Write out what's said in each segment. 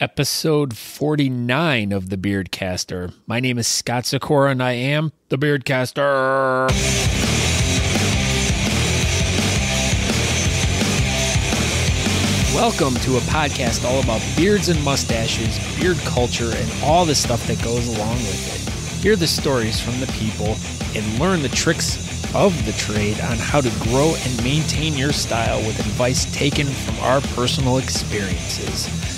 episode 49 of the Beardcaster. My name is Scott Sykora and I am the Beardcaster. Welcome to a podcast all about beards and mustaches, beard culture, and all the stuff that goes along with it. Hear the stories from the people and learn the tricks of the trade on how to grow and maintain your style with advice taken from our personal experiences.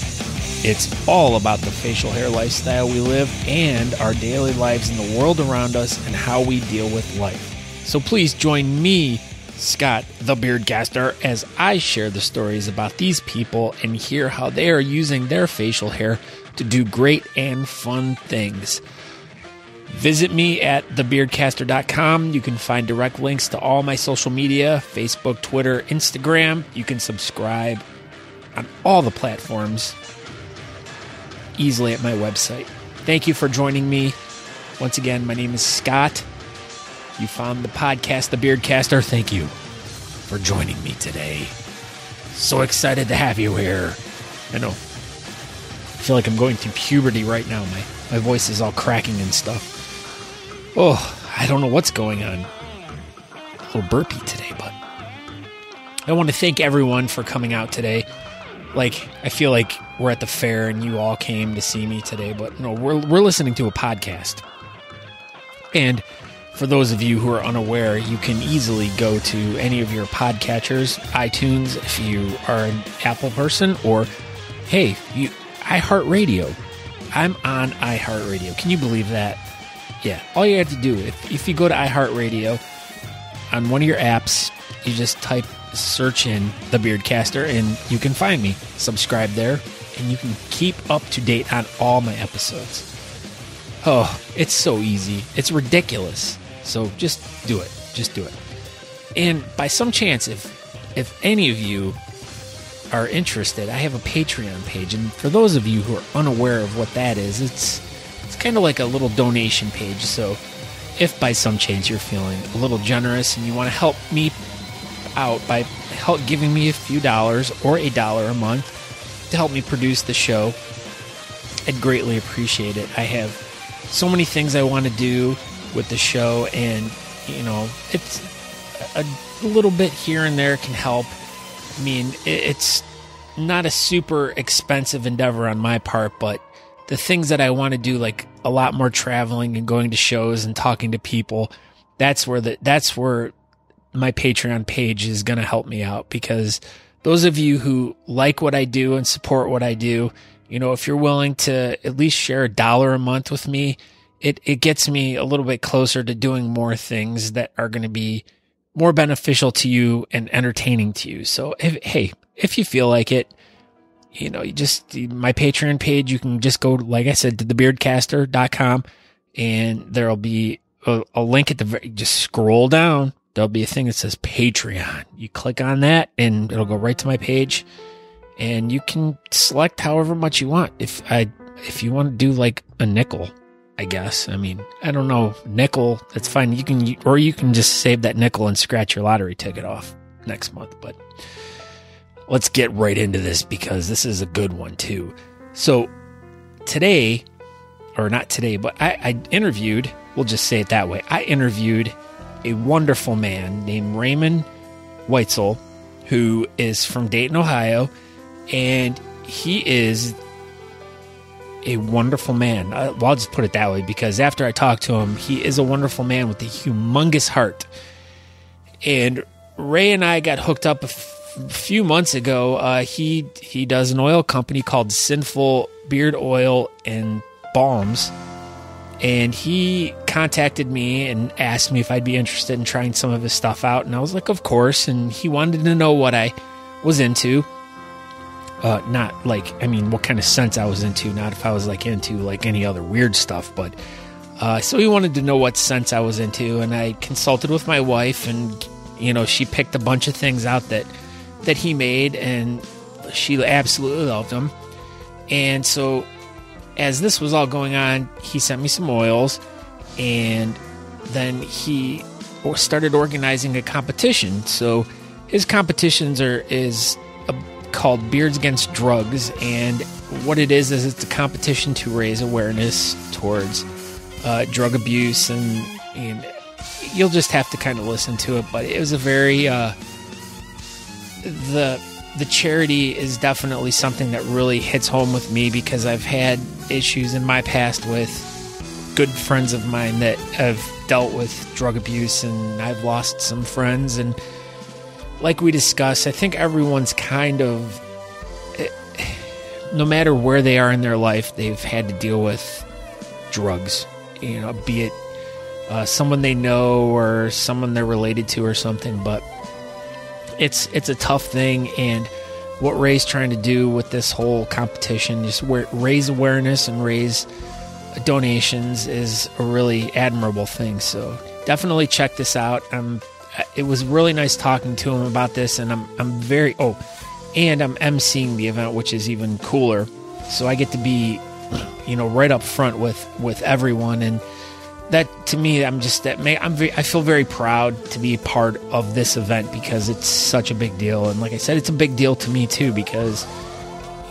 It's all about the facial hair lifestyle we live and our daily lives in the world around us and how we deal with life. So please join me, Scott, the Beardcaster, as I share the stories about these people and hear how they are using their facial hair to do great and fun things. Visit me at thebeardcaster.com. You can find direct links to all my social media Facebook, Twitter, Instagram. You can subscribe on all the platforms easily at my website. Thank you for joining me. Once again, my name is Scott. You found the podcast, The Beardcaster. Thank you for joining me today. So excited to have you here. I know. I feel like I'm going through puberty right now. My, my voice is all cracking and stuff. Oh, I don't know what's going on. A little burpy today, but I want to thank everyone for coming out today. Like, I feel like we're at the fair and you all came to see me today, but no, we're, we're listening to a podcast. And for those of you who are unaware, you can easily go to any of your podcatchers, iTunes if you are an Apple person, or hey, you iHeartRadio. I'm on iHeartRadio. Can you believe that? Yeah. All you have to do, if, if you go to iHeartRadio on one of your apps, you just type search in the Beardcaster and you can find me. Subscribe there and you can keep up to date on all my episodes. Oh, it's so easy. It's ridiculous. So just do it. Just do it. And by some chance, if if any of you are interested, I have a Patreon page, and for those of you who are unaware of what that is, it's it's kind of like a little donation page. So if by some chance you're feeling a little generous and you want to help me out by help giving me a few dollars or a dollar a month to help me produce the show, I'd greatly appreciate it. I have so many things I want to do with the show, and you know, it's a, little bit here and there can help. I mean, it's not a super expensive endeavor on my part, but the things that I want to do, like a lot more traveling and going to shows and talking to people, that's where the that's where my Patreon page is going to help me out because those of you who like what I do and support what I do, you know, if you're willing to at least share a dollar a month with me, it, it gets me a little bit closer to doing more things that are going to be more beneficial to you and entertaining to you. So, if, hey, if you feel like it, you know, you just, my Patreon page, you can just go, like I said, to thebeardcaster.com and there'll be a, a link at the very, just scroll down. There'll be a thing that says Patreon. You click on that and it'll go right to my page and you can select however much you want. If I, if you want to do like a nickel, I guess. I mean, I don't know. Nickel, that's fine. You can, or you can just save that nickel and scratch your lottery ticket off next month. But let's get right into this because this is a good one too. So today, or not today, but I, I interviewed, we'll just say it that way. I interviewed a wonderful man named Raymond Whitsel, who is from Dayton, Ohio, and he is a wonderful man. Well, I'll just put it that way because after I talked to him, he is a wonderful man with a humongous heart. And Ray and I got hooked up a few months ago. Uh, he he does an oil company called Synful Beard Oil and Balms, and he contacted me and asked me if I'd be interested in trying some of his stuff out. And I was like, of course. And he wanted to know what I was into uh, not like I mean what kind of sense I was into, not if I was like into like any other weird stuff, but uh, so he wanted to know what sense I was into, and I consulted with my wife, and you know she picked a bunch of things out that that he made, and she absolutely loved them, and so as this was all going on, he sent me some oils, and then he started organizing a competition. So his competitions are is called Beards Against Drugs, and what it is is it's a competition to raise awareness towards uh, drug abuse, and, and you'll just have to kind of listen to it. But it was a very uh, the the charity is definitely something that really hits home with me because I've had issues in my past with good friends of mine that have dealt with drug abuse, and I've lost some friends. And like we discussed, I think everyone's kind of, no matter where they are in their life, they've had to deal with drugs, you know, be it uh, someone they know or someone they're related to or something. But it's it's a tough thing, and what Ray's trying to do with this whole competition, just raise awareness and raise donations, is a really admirable thing. So definitely check this out. It was really nice talking to him about this, and I'm I'm very oh, and I'm emceeing the event, which is even cooler. So I get to be, you know, right up front with with everyone and that to me, I'm just that I'm very, I feel very proud to be a part of this event because it's such a big deal, and like I said, it's a big deal to me too because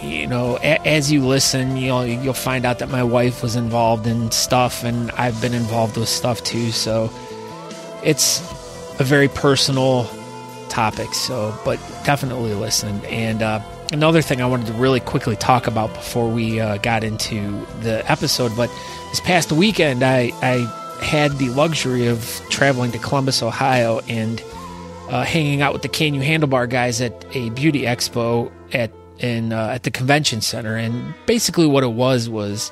you know a, as you listen, you know you'll find out that my wife was involved in stuff, and I've been involved with stuff too. So it's a very personal topic. So, but definitely listen. And uh, another thing I wanted to really quickly talk about before we uh, got into the episode, but this past weekend, I, I had the luxury of traveling to Columbus, Ohio, and uh, hanging out with the Can You Handlebar guys at a beauty expo at in uh, at the convention center. And basically, what it was was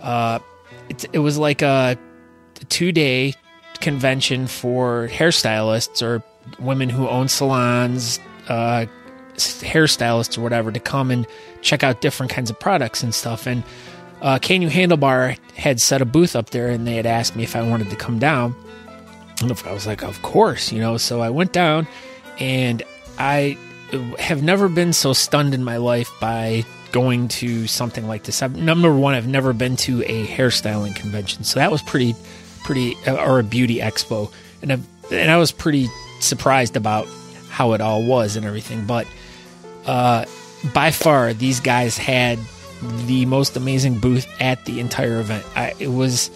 uh, it, it was like a two day convention for hairstylists or women who own salons, uh, hairstylists or whatever, to come and check out different kinds of products and stuff. And uh, Can You Handlebar had set a booth up there and they had asked me if I wanted to come down. And I was like, of course, you know. So I went down and I have never been so stunned in my life by going to something like this. I've, number one, I've never been to a hairstyling convention. So that was pretty, pretty, uh, or a beauty expo. And, I've, and I was pretty surprised about how it all was and everything. But uh, by far, these guys had the most amazing booth at the entire event. I, it was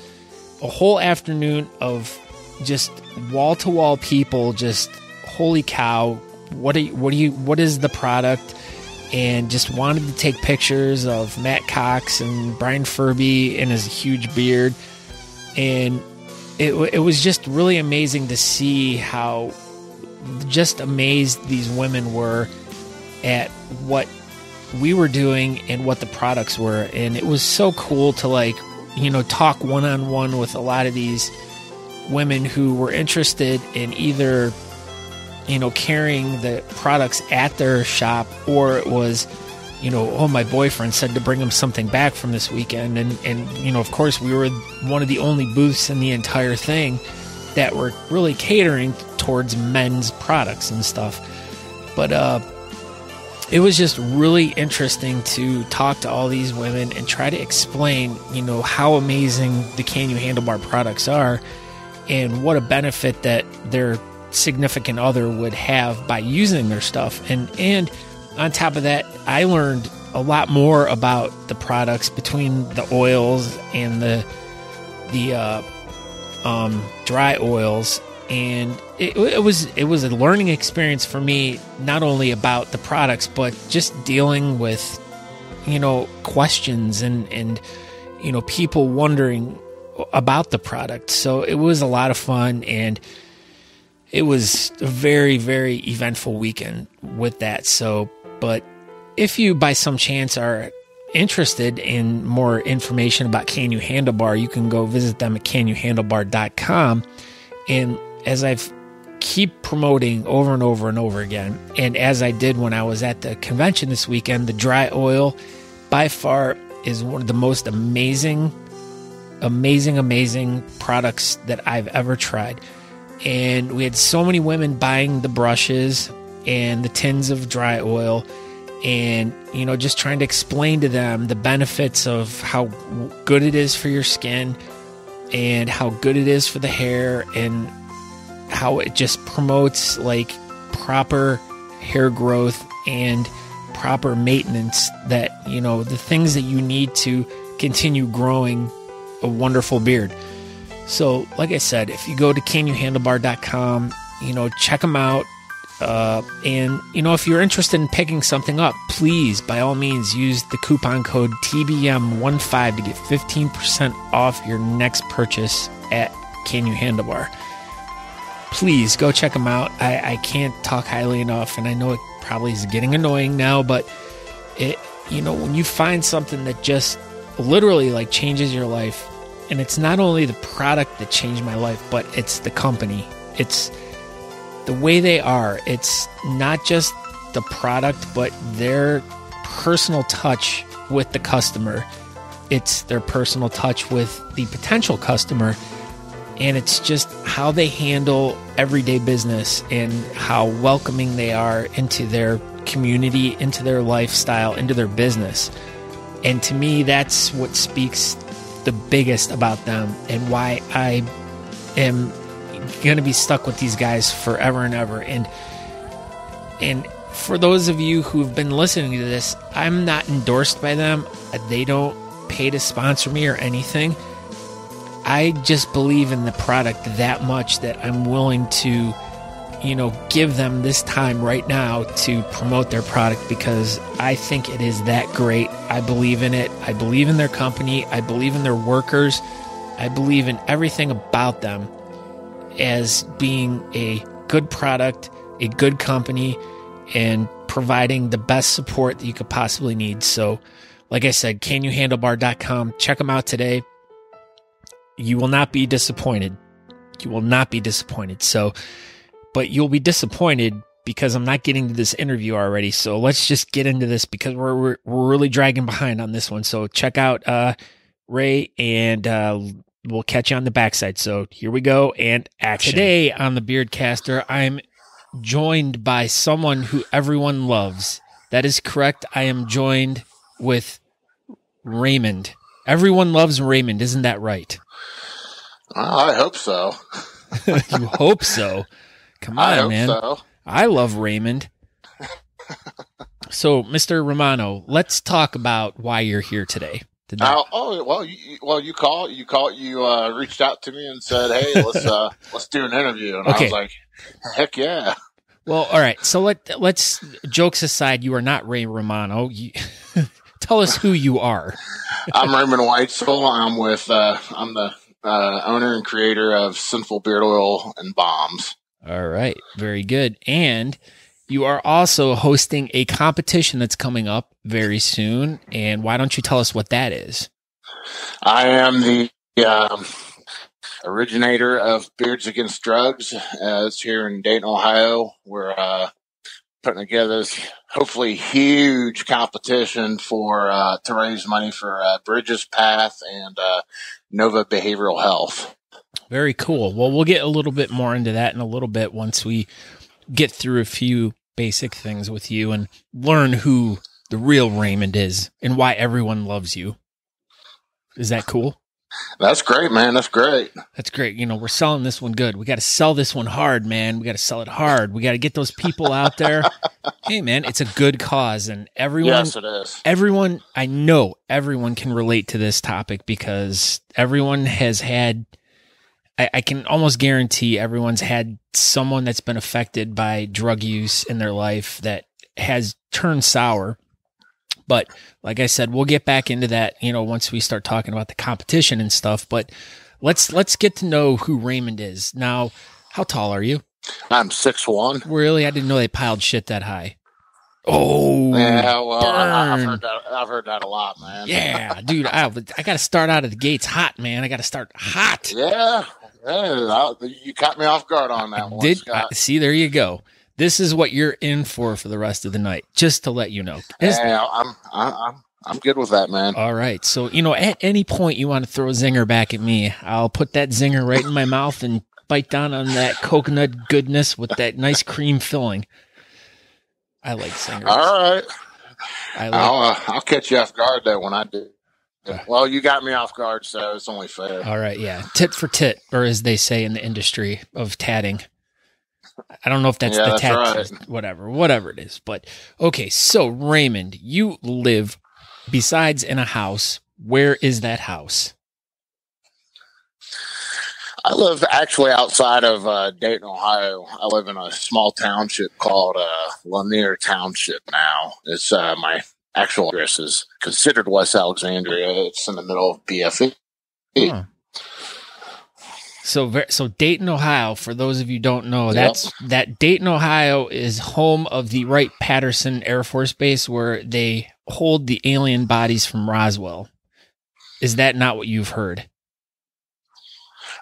a whole afternoon of just wall to wall people. Just holy cow! What do you, what do you what is the product? And just wanted to take pictures of Matt Cox and Brian Furby and his huge beard, and it it was just really amazing to see how just amazed these women were at what we were doing and what the products were. And it was so cool to like, you know, talk one on one with a lot of these women who were interested in either, you know, carrying the products at their shop or it was, you know, oh, my boyfriend said to bring him something back from this weekend. And, and, you know, of course, we were one of the only booths in the entire thing that were really catering towards men's products and stuff. But, uh, it was just really interesting to talk to all these women and try to explain, you know, how amazing the Can You Handlebar products are and what a benefit that their significant other would have by using their stuff. And and on top of that, I learned a lot more about the products between the oils and the the uh, um, dry oils and it, it, was it was a learning experience for me not only about the products but just dealing with you know questions and and you know people wondering about the product. So it was a lot of fun and it was a very very eventful weekend with that. So but if you by some chance are interested in more information about Can You Handlebar, you can go visit them at canyouhandlebar.com and as I've keep promoting over and over and over again, and as I did when I was at the convention this weekend, the dry oil by far is one of the most amazing, amazing, amazing products that I've ever tried. And we had so many women buying the brushes and the tins of dry oil and you know just trying to explain to them the benefits of how good it is for your skin and how good it is for the hair and how it just promotes like proper hair growth and proper maintenance that, you know, the things that you need to continue growing a wonderful beard. So, like I said, if you go to canyouhandlebar.com, you know, check them out. Uh, and, you know, if you're interested in picking something up, please, by all means, use the coupon code TBM15 to get 15% off your next purchase at Can. Please go check them out. I, I can't talk highly enough, and I know it probably is getting annoying now, but it, you know, when you find something that just literally like changes your life, and it's not only the product that changed my life, but it's the company. It's the way they are. It's not just the product, but their personal touch with the customer. It's their personal touch with the potential customer. And it's just how they handle everyday business and how welcoming they are into their community, into their lifestyle, into their business. And to me, that's what speaks the biggest about them and why I am going to be stuck with these guys forever and ever. And and for those of you who've been listening to this, I'm not endorsed by them. They don't pay to sponsor me or anything. I just believe in the product that much that I'm willing to, you know, give them this time right now to promote their product because I think it is that great. I believe in it. I believe in their company. I believe in their workers. I believe in everything about them as being a good product, a good company, and providing the best support that you could possibly need. So, like I said, canyouhandlebar.com. Check them out today. You will not be disappointed. You will not be disappointed. So, but you'll be disappointed because I'm not getting to this interview already. So let's just get into this because we're we're, we're really dragging behind on this one. So check out uh, Ray and uh, we'll catch you on the backside. So here we go and action. Today on the Beardcaster, I'm joined by someone who everyone loves. That is correct. I am joined with Raymond. Everyone loves Raymond, isn't that right? I hope so. you hope so. Come on, man. So. I love Raymond. so, Mr. Romano, let's talk about why you're here today. Uh, oh well, you, well you call you call you uh, reached out to me and said, "Hey, let's uh, let's do an interview," and okay. I was like, "Heck yeah!" Well, all right. So let let's jokes aside. You are not Ray Romano. You, tell us who you are. I'm Raymond Whitsel. I'm with uh, I'm the uh, owner and creator of Synful Beard Oil and Balms. All right, very good. And you are also hosting a competition that's coming up very soon. And why don't you tell us what that is? I am the um, originator of Beards Against Drugs. Uh, it's here in Dayton, Ohio. We're uh, putting together this hopefully huge competition for uh, to raise money for uh, Bridges Path and uh, Nova Behavioral Health. Very cool. Well, we'll get a little bit more into that in a little bit once we get through a few basic things with you and learn who the real Raymond is and why everyone loves you. Is that cool? That's great, man. That's great. That's great. You know, we're selling this one good. We got to sell this one hard, man. We got to sell it hard. We got to get those people out there. hey, man, it's a good cause, and everyone. Yes, it is. Everyone, I know everyone can relate to this topic because everyone has had I, I can almost guarantee everyone's had someone that's been affected by drug use in their life that has turned sour. But like I said, we'll get back into that, you know, once we start talking about the competition and stuff. But let's let's get to know who Raymond is. Now, how tall are you? I'm six one. Really? I didn't know they piled shit that high. Oh, yeah. Well, I've heard that. I've heard that a lot, man. Yeah, dude. I, I got to start out of the gates hot, man. I got to start hot. Yeah. Yeah, you caught me off guard on that one. Did I, see? There you go. This is what you're in for for the rest of the night. Just to let you know. yeah, I'm, I'm, I'm good with that, man. All right. So you know, at any point you want to throw a zinger back at me, I'll put that zinger right in my mouth and bite down on that coconut goodness with that nice cream filling. I like zingers. All right. I like, I'll, uh, I'll catch you off guard though when I do. Well, you got me off guard, so it's only fair. All right, yeah, tit for tit, or as they say in the industry of tatting. I don't know if that's Yeah, the that's tattoo, whatever, whatever it is. But okay, so Raymond, you live besides in a house. Where is that house? I live actually outside of uh, Dayton, Ohio. I live in a small township called uh, Lanier Township now. It's uh, my actual address is considered West Alexandria. It's in the middle of BFE. Huh. So, so Dayton, Ohio. For those of you don't know, Yep. that's that Dayton, Ohio is home of the Wright Patterson Air Force Base, where they hold the alien bodies from Roswell. Is that not what you've heard?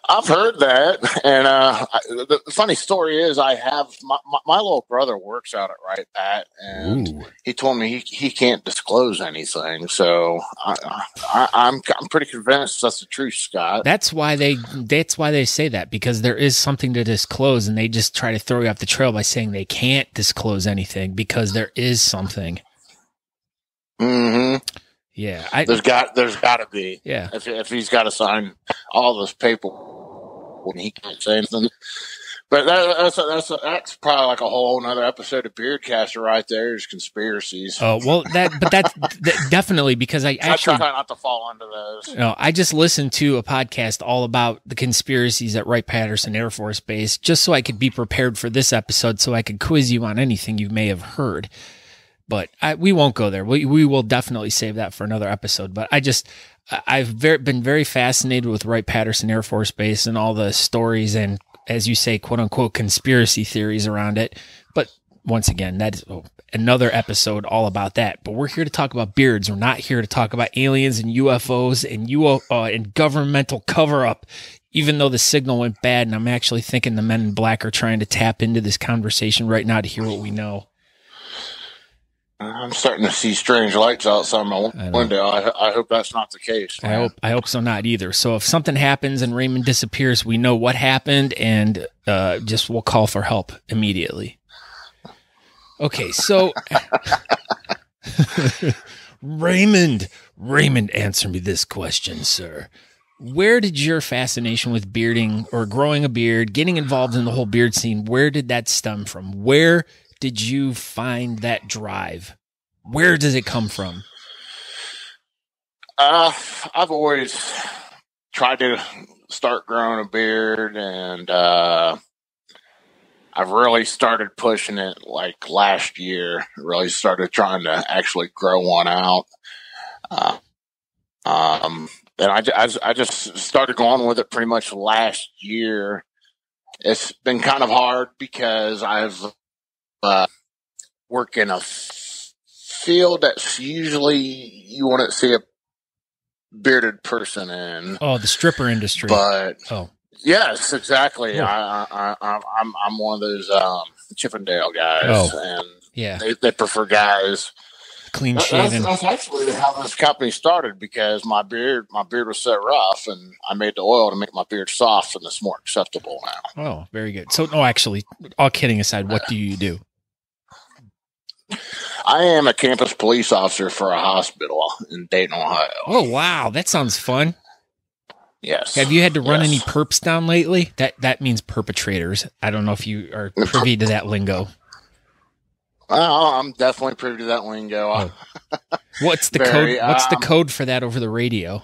I've heard that, and uh, I, the the funny story is, I have my, my, my little brother works out at Wright Pat, and he told me he, he can't disclose anything. So I, I, I'm I'm pretty convinced that's the truth, Scott. That's why they that's why they say that because there is something to disclose and they just try to throw you off the trail by saying they can't disclose anything because there is something. hmm Yeah. I There's got there's got to be yeah. if if he's got to sign all this paper when he can't say anything. But that, that's that's that's probably like a whole another episode of Beardcaster right there is conspiracies. Oh, well that but that's that, definitely because I actually I try not to fall into those. No, I just listened to a podcast all about the conspiracies at Wright Patterson Air Force Base just so I could be prepared for this episode so I could quiz you on anything you may have heard. But I, we won't go there. We, we will definitely save that for another episode. But I just, I've very, been very fascinated with Wright Patterson Air Force Base and all the stories and, as you say, quote unquote, conspiracy theories around it. But once again, that is oh, another episode all about that. But we're here to talk about beards. We're not here to talk about aliens and UFOs and UO, uh, and governmental cover up. Even though the signal went bad, and I'm actually thinking the men in black are trying to tap into this conversation right now to hear what we know. I'm starting to see strange lights outside my I window. I, I hope that's not the case. I hope I hope so not either. So if something happens and Raymond disappears, we know what happened and uh, just we'll call for help immediately. Okay, so Raymond, Raymond, answer me this question, sir. Where did your fascination with bearding or growing a beard, getting involved in the whole beard scene, where did that stem from? Where did you find that drive? Where does it come from? Uh, I've always tried to start growing a beard, and uh, I've really started pushing it like last year. Really started trying to actually grow one out. Uh, um, and I, I, I just started going with it pretty much last year. It's been kind of hard because I've uh, work in a field that's usually you wouldn't see a bearded person in. Oh, the stripper industry. But oh, yes, exactly. Yeah. I, I, I, I'm I'm one of those um, Chippendale guys, Oh. and yeah, they, they prefer guys. clean That's, shaven. that's actually how this company started because my beard my beard was so rough, and I made the oil to make my beard soft, and it's more acceptable now. Oh, very good. So, no, actually, all kidding aside, what do you do? I am a campus police officer for a hospital in Dayton, Ohio. Oh, wow, that sounds fun. Yes. Have you had to run Yes. any perps down lately? That that means perpetrators. I don't know if you are privy to that lingo. Oh, I'm definitely privy to that lingo. Oh. What's the Very, code? What's the um, code for that over the radio?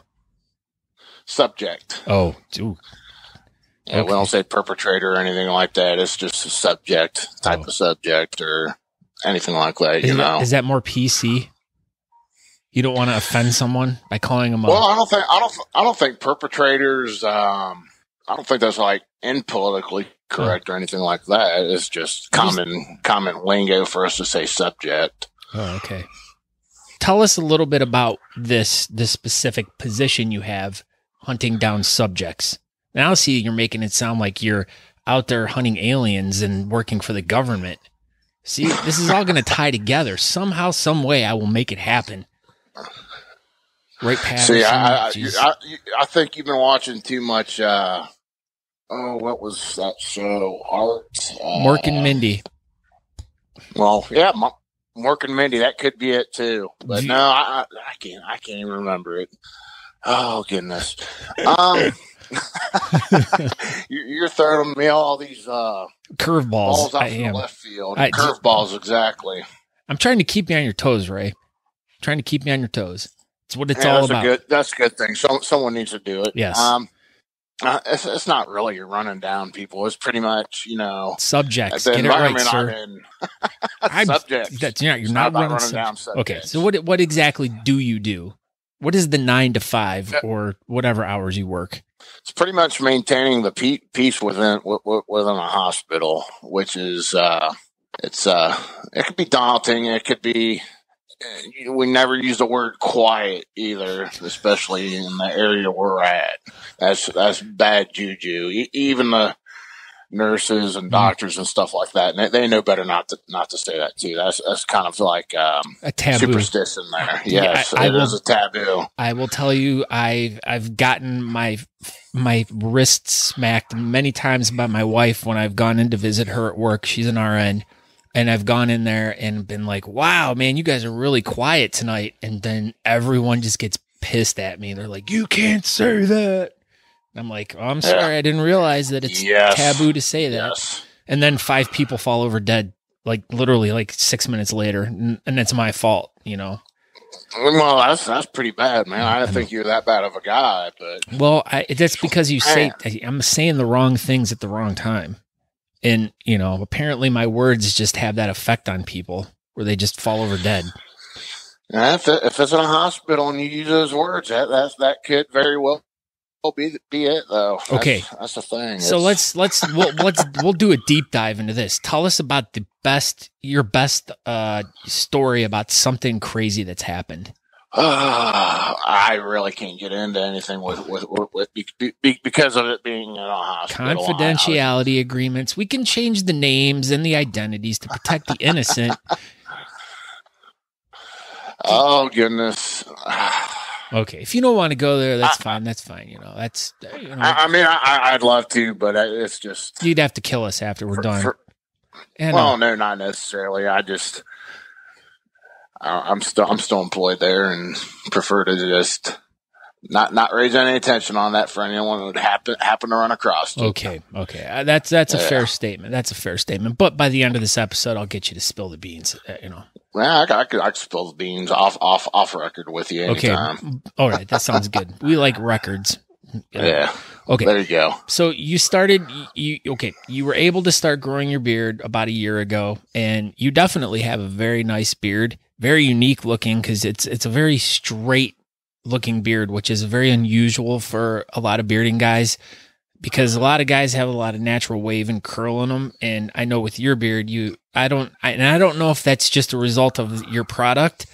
Subject. Oh, ooh, Yeah, Okay. We don't say perpetrator or anything like that. It's just a subject type Oh. of subject or anything like that. is, You that, know. is that more PC? You don't want to offend someone by calling them a well, I don't think I don't I don't think perpetrators. Um, I don't think that's like impolitically correct or anything like that. It's just common common lingo for us to say subject. Oh, okay. Tell us a little bit about this this specific position you have hunting down subjects. Now, see, you're making it sound like you're out there hunting aliens and working for the government. See, this is all going to tie together somehow, some way. I will make it happen. Wright, Patterson. See, I I, I I think you've been watching too much. Uh, oh, what was that show? Art. Uh, Mork and Mindy. Well, yeah, Mork and Mindy. That could be it too. But no, I, I I can't. I can't even remember it. Oh goodness. Um, you're, you're throwing me all these uh, Curveballs. balls out I am. left field. Curveballs, exactly. I'm trying to keep you on your toes, Ray. trying to keep you on your toes. It's what it's Yeah, all that's about. A good, that's a good thing. So, someone needs to do it. Yes. Um, uh, it's, it's not really you're running down people. It's pretty much you know Subjects. the Get it right, environment I'm sir. I'm- subjects. That's yeah, you're It's not, running. running down okay, so what what exactly do you do? What is the nine to five or whatever hours you work? It's pretty much maintaining the pe- peace within wi- wi- within a hospital, which is uh, it's uh, it could be daunting. It could be. uh, We never use the word quiet either, especially in the area we're at. That's that's bad juju. Even the nurses and Mhm. doctors and stuff like that, and they, they know better not to not to say that too. That's that's kind of like um, A taboo. superstition there. Yeah, Yes, I- I it is will- a taboo. I will tell you, I've I've gotten my my wrist smacked many times by my wife when I've gone in to visit her at work. She's an RN, and I've gone in there and been like, "Wow, man, you guys are really quiet tonight." And then everyone just gets pissed at me. They're like, "You can't say that." I'm like, oh, "I'm sorry, I didn't realize that it's Yes. taboo to say that." Yes. And then five people fall over dead, like literally, like six minutes later, and, and it's my fault, you know. Well, that's that's pretty bad, man. I didn't think you were that bad of a guy, but Well, I, that's oh, because you say. I'm saying the wrong things at the wrong time, and you know, apparently my words just have that effect on people where they just fall over dead. Yeah, if, it, if it's in a hospital and you use those words, that that's, that could very well be be it, though. Okay. that's the thing. So It's- let's let's we'll, let's we'll do a deep dive into this. Tell us about the best your best uh story about something crazy that's happened. I really can't get into anything with with, with, with be, be, because of it being in a hospital. Confidentiality agreements. We can change the names and the identities to protect the innocent. oh goodness. Okay, if you don't want to go there, that's fine. That's fine. You know, that's you know, I, I mean, I, I'd love to, but it's just. you'd have to kill us after we're for- done. for- And well, uh, no, not necessarily. I just, I- I'm still, I'm still employed there, and prefer to just not, not raise any attention on that for anyone who would happen, happen to run across. okay, okay, uh, that's that's a Yeah. fair statement. That's a fair statement. But by the end of this episode, I'll get you to spill the beans. Uh, you know. Well, I, could- I could, I could spill the beans off, off, off record with you Okay. All right, that sounds good. We like records. Yeah. Okay. There you go. So you started you okay, you were able to start growing your beard about a year ago and you definitely have a very nice beard, very unique looking cuz it's it's a very straight looking beard which is very unusual for a lot of bearding guys because a lot of guys have a lot of natural wave and curl in them and I know with your beard you I don't I, and I don't know if that's just a result of your product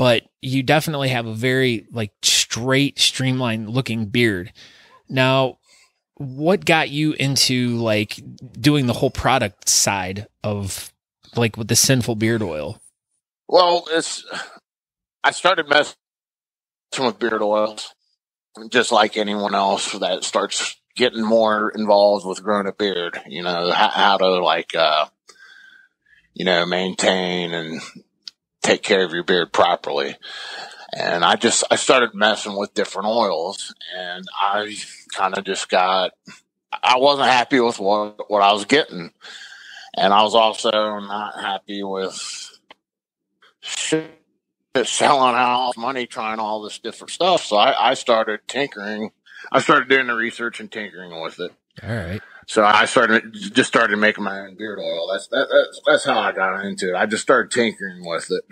but you definitely have a very like straight streamlined looking beard. Now, what got you into like doing the whole product side of like with the Synful beard oil? Well, it's, I started messing with beard oils, just like anyone else that starts getting more involved with growing a beard, you know, how, how to like, uh, you know, maintain and take care of your beard properly. And I just, I started messing with different oils and I kind of just got, I wasn't happy with what, what I was getting. And I was also not happy with selling out money trying all this different stuff. So I, I started tinkering. I started doing the research and tinkering with it. All right. So I started just started making my own beard oil. That's that, that's that's how I got into it. I just started tinkering with it.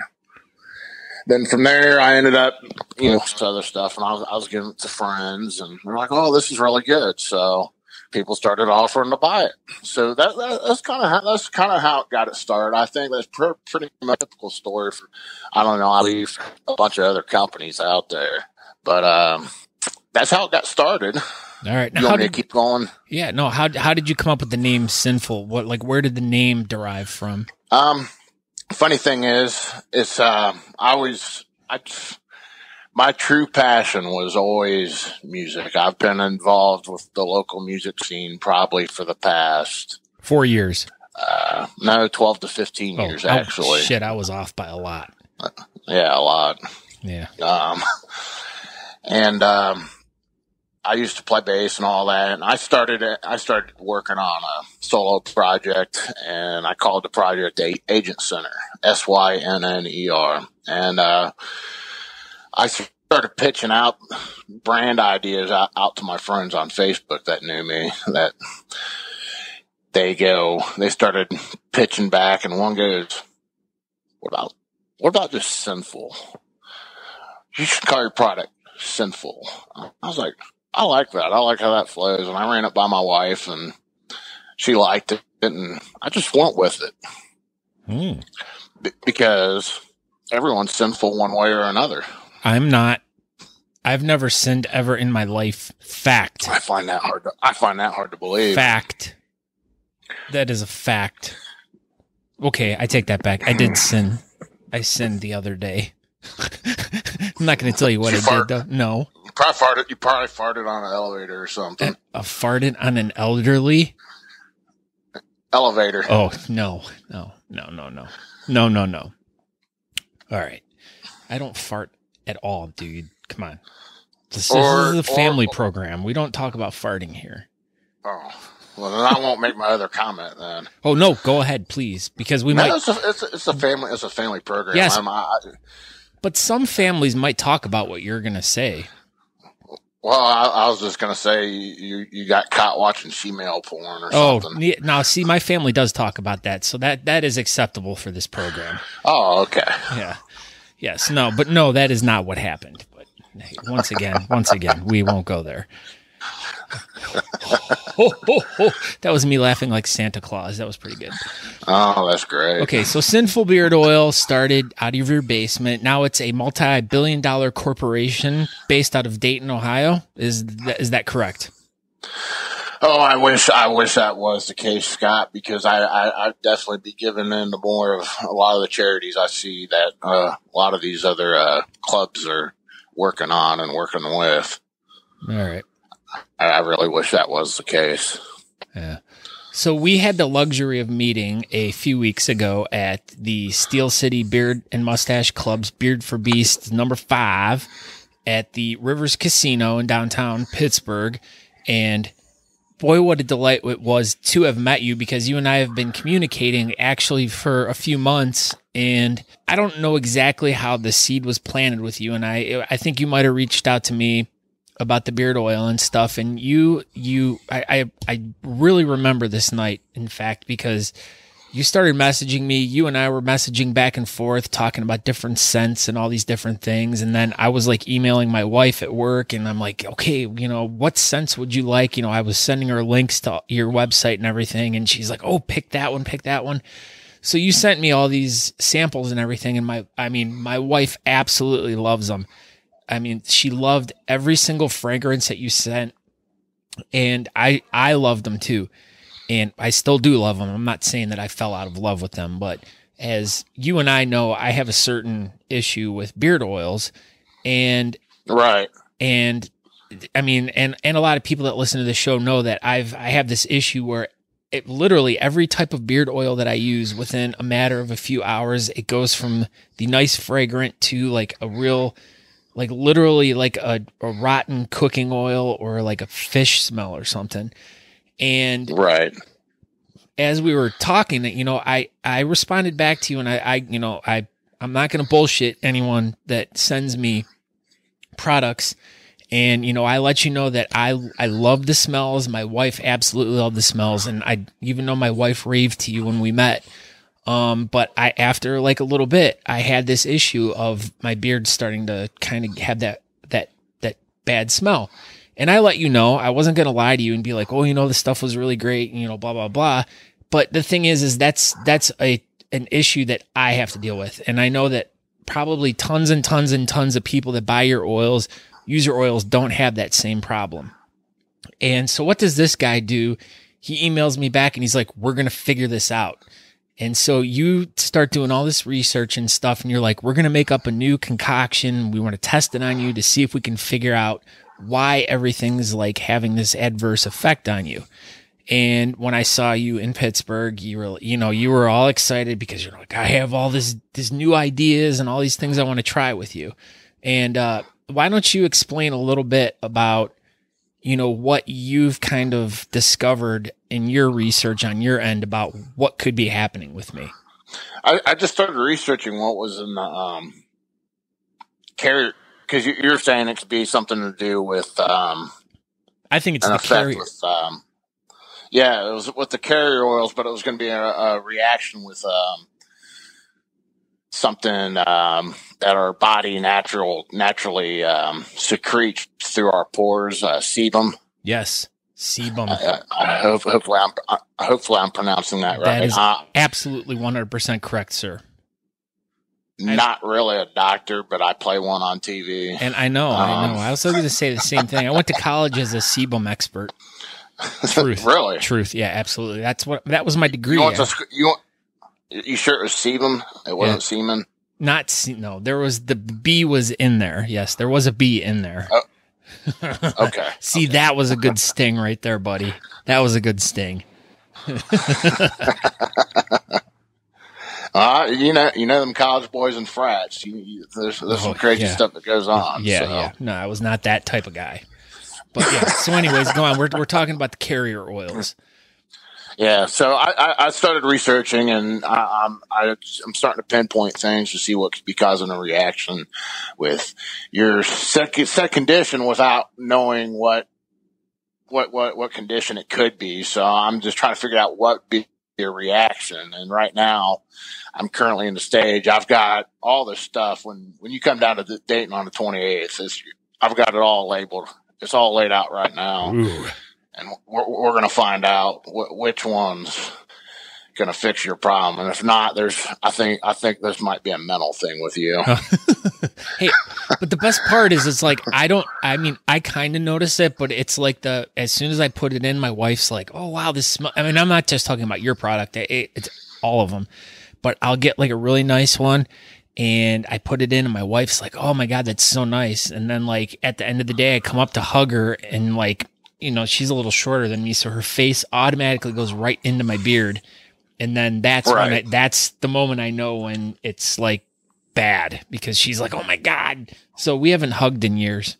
Then from there, I ended up, you know, other stuff, and I was I was giving it to friends, and they're like, "Oh, this is really good." So people started offering to buy it. So that, that that's kind of how that's kind of how it got it started. I think that's pr- pretty much a typical story for I don't know, I believe a bunch of other companies out there, but um, that's how it got started. All right. Now, You how want me to did, keep going? yeah, no, how how did you come up with the name sinful? What like where did the name derive from? Um, funny thing is, it's um, I always I my true passion was always music. I've been involved with the local music scene probably for the past 4 years. uh, no twelve to fifteen years oh, actually. shit, I was off by a lot. Yeah, a lot. Yeah. Um, and um, I used to play bass and all that, and I started I started working on a solo project, and I called the project a- Agent Center, S Y N N E R, and uh, I started pitching out brand ideas out, out to my friends on Facebook that knew me. That they go, they started pitching back, and one goes, "What about what about just sinful? You should call your product sinful." I was like, "I like that. I like how that flows." And I ran it by my wife, and she liked it, and I just went with it Hmm. B- because everyone's sinful one way or another. I'm not. I've never sinned ever in my life. Fact. I find that hard. To, I find that hard to believe. Fact. That is a fact. Okay, I take that back. I did sin. I sinned the other day. I'm not going to tell you what You I fart. did though. No, You probably farted. You probably farted on an elevator or something. a farted on an elderly. elevator. Oh no, no, no, no, no, no, no, no. All right, I don't fart at all, dude. Come on. This, Or- this is a family or- program. We don't talk about farting here. Oh, well then I won't make my other comment then. Oh no, go ahead, please, because we No, might. it's a, it's a, it's a family. It's a family program. Yes. I'm, I, But some families might talk about what you're gonna say. well, I, I was just gonna say you you got caught watching female porn or Oh, something. yeah, now see, my family does talk about that, so that that is acceptable for this program. Oh, okay. Yeah, yes, no, but no, that is not what happened. But hey, once again, once again, we won't go there. Ho, ho, ho. That was me laughing like Santa Claus. That was pretty good. Oh, that's great. Okay, so Synful Beard Oil started out of your basement. Now it's a multi-billion dollar corporation based out of Dayton, Ohio. Is that, is that correct? Oh, I wish I wish that was the case, Scott, because I, I I'd definitely be giving in to more of a lot of the charities I see that uh, a lot of these other uh, clubs are working on and working with. All right. I, I really wish that was the case. Yeah. So we had the luxury of meeting a few weeks ago at the Steel City Beard and Mustache Club's Beard for Beasts number five at the Rivers Casino in downtown Pittsburgh. And boy, what a delight it was to have met you because you and I have been communicating actually for a few months. And I don't know exactly how the seed was planted with you and I. I think you might have reached out to me about the beard oil and stuff and you you I, I I really remember this night in fact because you started messaging me you and I were messaging back and forth talking about different scents and all these different things. And then I was like emailing my wife at work and I'm like okay you know what scents would you like? You know I was sending her links to your website and everything and she's like oh pick that one pick that one. So you sent me all these samples and everything and my I mean my wife absolutely loves them I mean, she loved every single fragrance that you sent, and I I loved them too, and I still do love them. I'm not saying that I fell out of love with them, but as you and I know, I have a certain issue with beard oils, and Right. and I mean, and and a lot of people that listen to the show know that I've I have this issue where it literally every type of beard oil that I use within a matter of a few hours, it goes from the nice fragrant to like a real like literally like a, a rotten cooking oil or like a fish smell or something. And Right. as we were talking, that you know, I I responded back to you, and I, I you know, I I'm not going to bullshit anyone that sends me products, and you know, I let you know that I I love the smells. My wife absolutely loved the smells, and I even though my wife raved to you when we met. Um, but I after like a little bit, I had this issue of my beard starting to kind of have that that that bad smell. And I let you know, I wasn't going to lie to you and be like, "Oh, you know, this stuff was really great," you know, blah blah blah. But the thing is is that's that's a an issue that I have to deal with. And I know that probably tons and tons and tons of people that buy your oils, use your oils don't have that same problem. And so what does this guy do? He emails me back and he's like, "We're going to figure this out." And so you start doing all this research and stuff, and you're like, we're going to make up a new concoction. We want to test it on you to see if we can figure out why everything's like having this adverse effect on you. And when I saw you in Pittsburgh, you were, you know, you were all excited because you're like, I have all this, this new ideas and all these things I want to try with you. And, uh, why don't you explain a little bit about you know, what you've kind of discovered in your research on your end about what could be happening with me. I, I just started researching what was in the um, carrier because you, are saying it could be something to do with. Um, I think it's an the carrier. With, um, yeah, it was with the carrier oils, but it was going to be a, a, reaction with um, something um, that our body natural naturally um, secretes through our pores, uh, sebum. Yes, sebum. I, I hope, hopefully, I'm hopefully I'm pronouncing that right. That is uh, absolutely 100 percent correct, sir. Not really a doctor, but I play one on TV. And I know, um, I know. I was going to say the same thing. I went to college as a sebum expert. Truth, really? Truth, yeah, absolutely. That's what that was my degree. You, want to, you, want, you sure it was sebum? It wasn't yeah. semen. Not no. There was the B was in there. Yes, there was a B in there. Oh. okay. See, okay. that was a good sting right there, buddy. That was a good sting. uh, you know, you know them college boys and frats. You, you, there's there's oh, some crazy yeah. stuff that goes on. Yeah, so. yeah. No, I was not that type of guy. But yeah. So, anyways, go on. We're we're talking about the carrier oils. Yeah, so I, I started researching, and I, I'm I, I'm starting to pinpoint things to see what could be causing a reaction with your second set condition without knowing what what what what condition it could be. So I'm just trying to figure out what be your reaction. And right now, I'm currently in the stage. I've got all this stuff. When when you come down to the Dayton on the 28th, I've got it all labeled. It's all laid out right now. Ooh and we're, we're going to find out wh- which one's going to fix your problem. And if not, there's, I think, I think this might be a mental thing with you. hey, but the best part is, it's like, I don't, I mean, I kind of notice it, but it's like the, as soon as I put it in, my wife's like, oh, wow, this smell. I mean, I'm not just talking about your product. It, it's all of them, but I'll get like a really nice one and I put it in and my wife's like, "Oh my god, that's so nice." And then like at the end of the day I come up to hug her and like you know, she's a little shorter than me, so her face automatically goes right into my beard. And then that's right. when I, that's the moment I know when it's like bad because she's like, "Oh my god!" So we haven't hugged in years.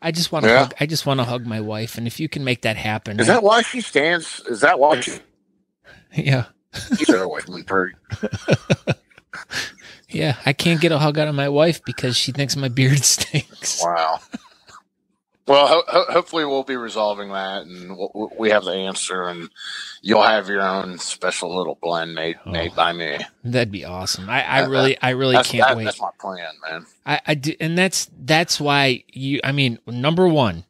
I just want to yeah. hug. I just want to hug my wife, and if you can make that happen, is that why she stands? Is that why she? Yeah. She's away from pretty. yeah, I can't get a hug out of my wife because she thinks my beard stinks. Wow. Well, ho- ho- hopefully we'll be resolving that, and we'll, we have the answer, and you'll have your own special little blend made oh, made by me. That'd be awesome. I, I uh, uh, really, I really can't that, wait. That's my plan, man. I, I do, and that's that's why you. I mean, number one,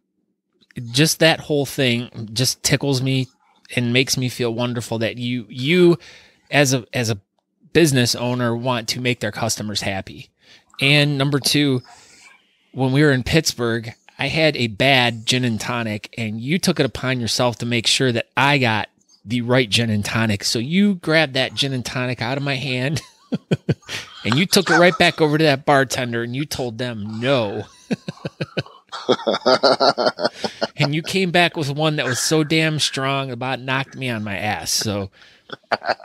just that whole thing just tickles me and makes me feel wonderful that you you as a as a business owner want to make their customers happy. And number two, when we were in Pittsburgh, I had a bad gin and tonic, and you took it upon yourself to make sure that I got the right gin and tonic. So you grabbed that gin and tonic out of my hand and you took it right back over to that bartender and you told them no. and you came back with one that was so damn strong about knocked me on my ass. So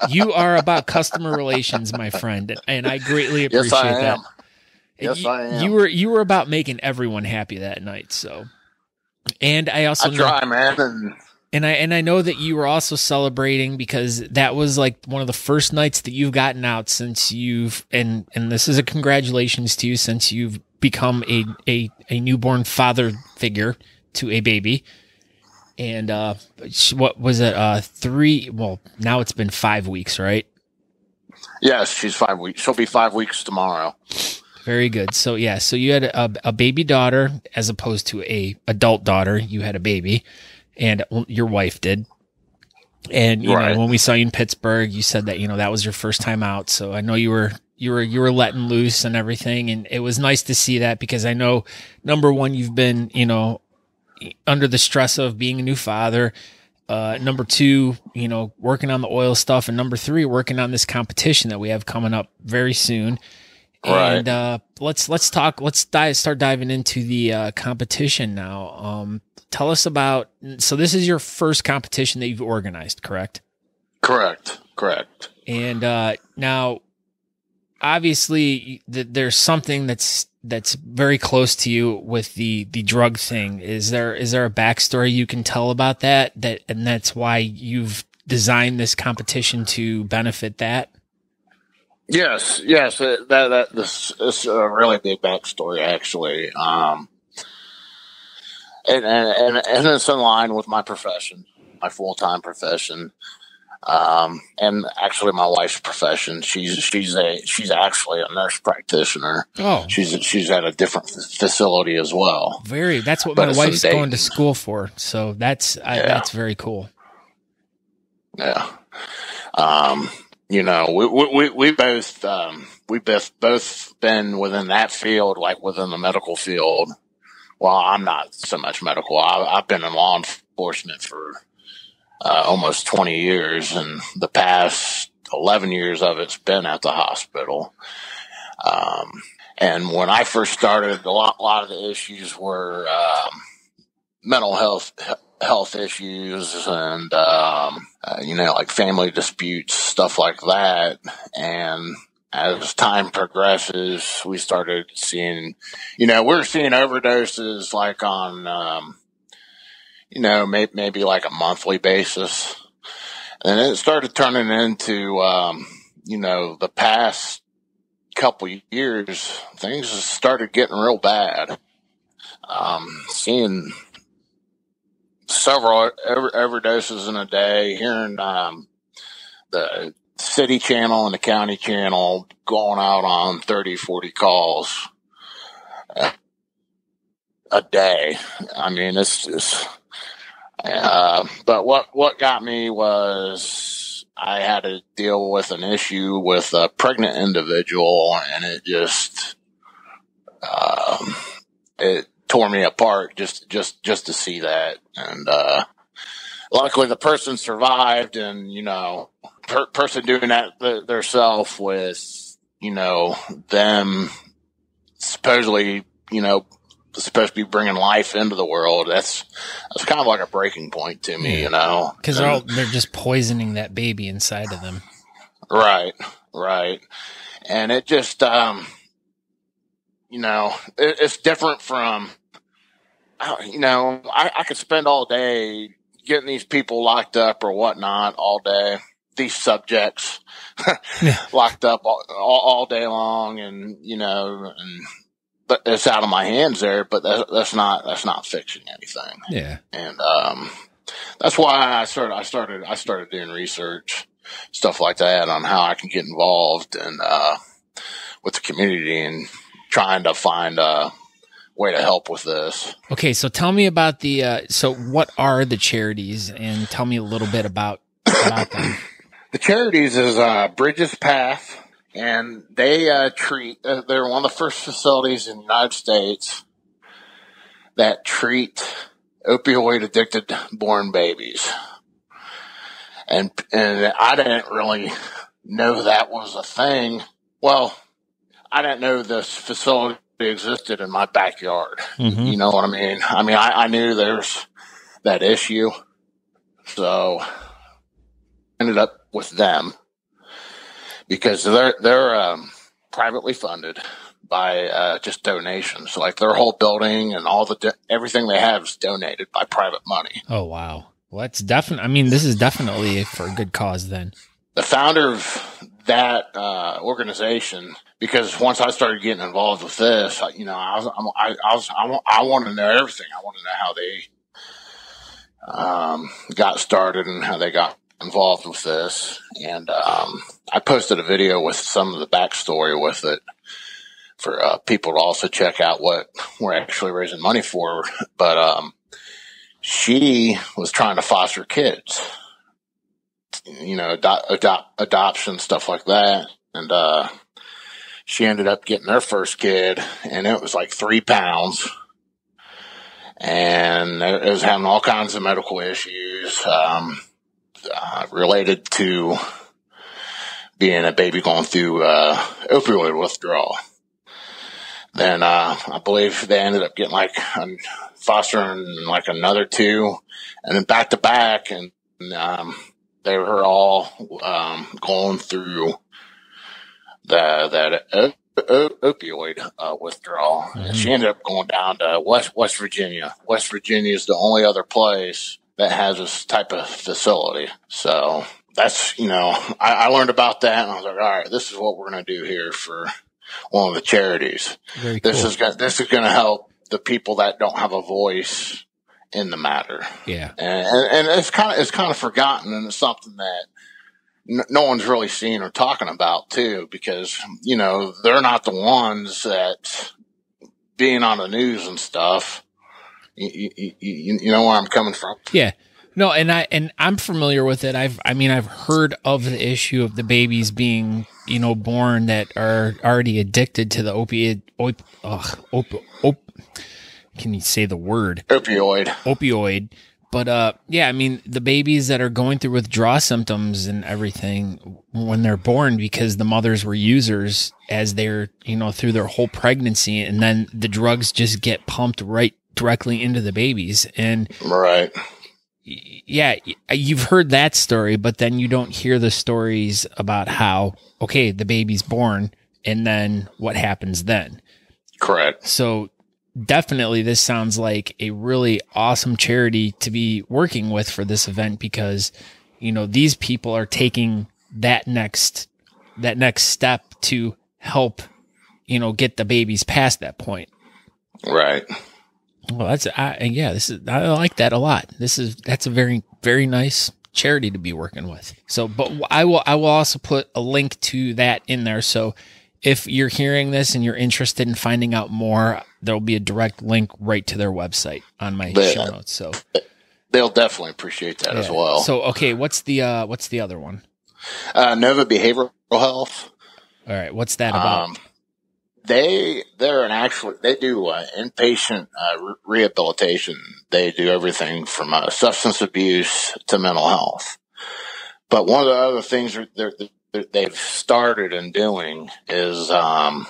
you are about customer relations, my friend, and I greatly appreciate yes, I that. Yes, you, I am. You were you were about making everyone happy that night. So, and I also I try, know, man, and and I and I know that you were also celebrating because that was like one of the first nights that you've gotten out since you've and and this is a congratulations to you since you've become a a a newborn father figure to a baby. And uh what was it uh 3 well now it's been 5 weeks, right? Yes, she's 5 weeks. She'll be 5 weeks tomorrow. Very good. So yeah, so you had a, a baby daughter as opposed to a adult daughter. You had a baby, and your wife did. And you right. know, when we saw you in Pittsburgh, you said that you know that was your first time out. So I know you were you were you were letting loose and everything, and it was nice to see that because I know number one, you've been you know under the stress of being a new father. Uh, number two, you know, working on the oil stuff, and number three, working on this competition that we have coming up very soon. Right. And uh, let's let's talk. Let's dive, start diving into the uh, competition now. Um, tell us about. So this is your first competition that you've organized, correct? Correct. Correct. And uh, now, obviously there's something that's that's very close to you with the the drug thing. Is there is there a backstory you can tell about that? That and that's why you've designed this competition to benefit that. Yes, yes, that that this is a really big backstory actually, um, and, and and it's in line with my profession, my full time profession, um, and actually my wife's profession. She's she's a she's actually a nurse practitioner. Oh, she's she's at a different facility as well. Very. That's what but my wife's going to school for. So that's I, yeah. that's very cool. Yeah. Um, you know, we we we both um, we both both been within that field, like within the medical field. Well, I'm not so much medical. I, have been in law enforcement for uh, almost 20 years, and the past 11 years of it's been at the hospital. Um, and when I first started, a lot, a lot of the issues were um, mental health health issues and um, uh, you know like family disputes stuff like that. And as time progresses we started seeing you know we're seeing overdoses like on um, you know may- maybe like a monthly basis. And it started turning into um, you know the past couple years things started getting real bad. Um, seeing several overdoses in a day. Hearing um, the city channel and the county channel going out on 30, 40 calls a day. I mean, it's just. Uh, but what what got me was I had to deal with an issue with a pregnant individual, and it just um, it tore me apart just just just to see that. And uh luckily the person survived and you know per- person doing that th- theirself with you know them supposedly you know supposed to be bringing life into the world. That's that's kind of like a breaking point to me you know? Because they're, they're just poisoning that baby inside of them. Right right. And it just um you know it, it's different from you know, I, I could spend all day getting these people locked up or whatnot all day. These subjects locked up all, all, all, day long, and you know, and but it's out of my hands there. But that, that's not that's not fixing anything. Yeah, and um, that's why I started. I started. I started doing research, stuff like that, on how I can get involved and uh, with the community and trying to find a way to help with this. Okay, so tell me about the. Uh, so, what are the charities, and tell me a little bit about about them. the charities is uh, Brigid's Path, and they uh, treat. Uh, they're one of the first facilities in the United States that treat opioid addicted born babies, and and I didn't really know that was a thing. Well, I didn't know this facility existed in my backyard. Mm-hmm. You know what I mean? I mean, I, I knew there's that issue. So ended up with them because they're, they're, um, privately funded by, uh, just donations. Like their whole building and all the, do- everything they have is donated by private money. Oh, wow. Well, that's definitely, I mean, this is definitely for a good cause then. The founder of that uh, organization because once I started getting involved with this, I, you know, I was, I, I was, I, I want to know everything. I want to know how they um, got started and how they got involved with this. And um, I posted a video with some of the backstory with it for uh, people to also check out what we're actually raising money for. But um, she was trying to foster kids you know, adopt, adopt, adoption, stuff like that. And, uh, she ended up getting her first kid and it was like three pounds and it was having all kinds of medical issues, um, uh, related to being a baby going through, uh, opioid withdrawal. Then, uh, I believe they ended up getting like fostering like another two and then back to back and, um, they were all um, going through the, that opioid uh, withdrawal. Mm-hmm. She ended up going down to West West Virginia. West Virginia is the only other place that has this type of facility. So that's you know I, I learned about that and I was like, all right, this is what we're going to do here for one of the charities. Very this cool. is gonna, this is going to help the people that don't have a voice in the matter. Yeah, and, and, and it's kind of it's kind of forgotten and it's something that no one's really seen or talking about too, because, you know, they're not the ones that being on the news and stuff. You, you, you, you know where I'm coming from? Yeah. No, and I and I'm familiar with it. I've I mean I've heard of the issue of the babies being you know born that are already addicted to the opiate op, ugh, op, op, can you say the word opioid opioid but uh, yeah, I mean the babies that are going through withdrawal symptoms and everything when they're born because the mothers were users as they're you know through their whole pregnancy, and then the drugs just get pumped right directly into the babies, and right. Yeah, you've heard that story, but then you don't hear the stories about how okay the baby's born and then what happens then. Correct. So definitely this sounds like a really awesome charity to be working with for this event because you know these people are taking that next that next step to help you know get the babies past that point. Right. Well that's I, yeah this is i like that a lot. This is that's a very very nice charity to be working with. So but i will i will also put a link to that in there. So if you're hearing this and you're interested in finding out more, there'll be a direct link right to their website on my they, show notes. So they'll definitely appreciate that yeah. as well. So okay, what's the uh, what's the other one? Uh, Nova Behavioral Health. All right, what's that about? Um, they they're an actual they do uh, inpatient uh, rehabilitation. They do everything from uh, substance abuse to mental health. But one of the other things they're, they're they've started and doing is um,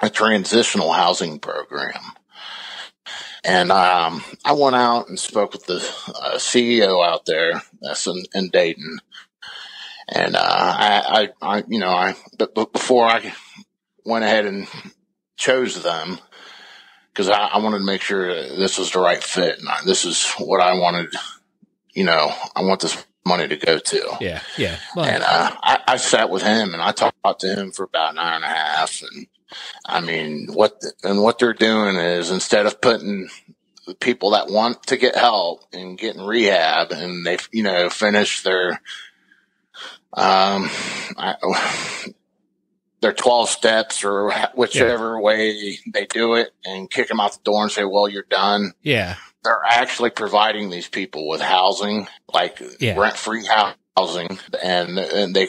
a transitional housing program. And um, I went out and spoke with the uh, CEO out there that's in, in Dayton. And uh, I, I, I, you know, I but, but before I went ahead and chose them, because I, I, wanted to make sure this was the right fit, and I, this is what I wanted. You know, I want this money to go to. Yeah, yeah. Well, and uh, I, I sat with him and I talked to him for about an hour and a half. And I mean, what the, and what they're doing is instead of putting the people that want to get help and getting rehab, and they you know finish their um. I, their 12 steps or whichever yeah. way they do it and kick them out the door and say, well, you're done. Yeah they're actually providing these people with housing, like yeah. rent free housing, and and they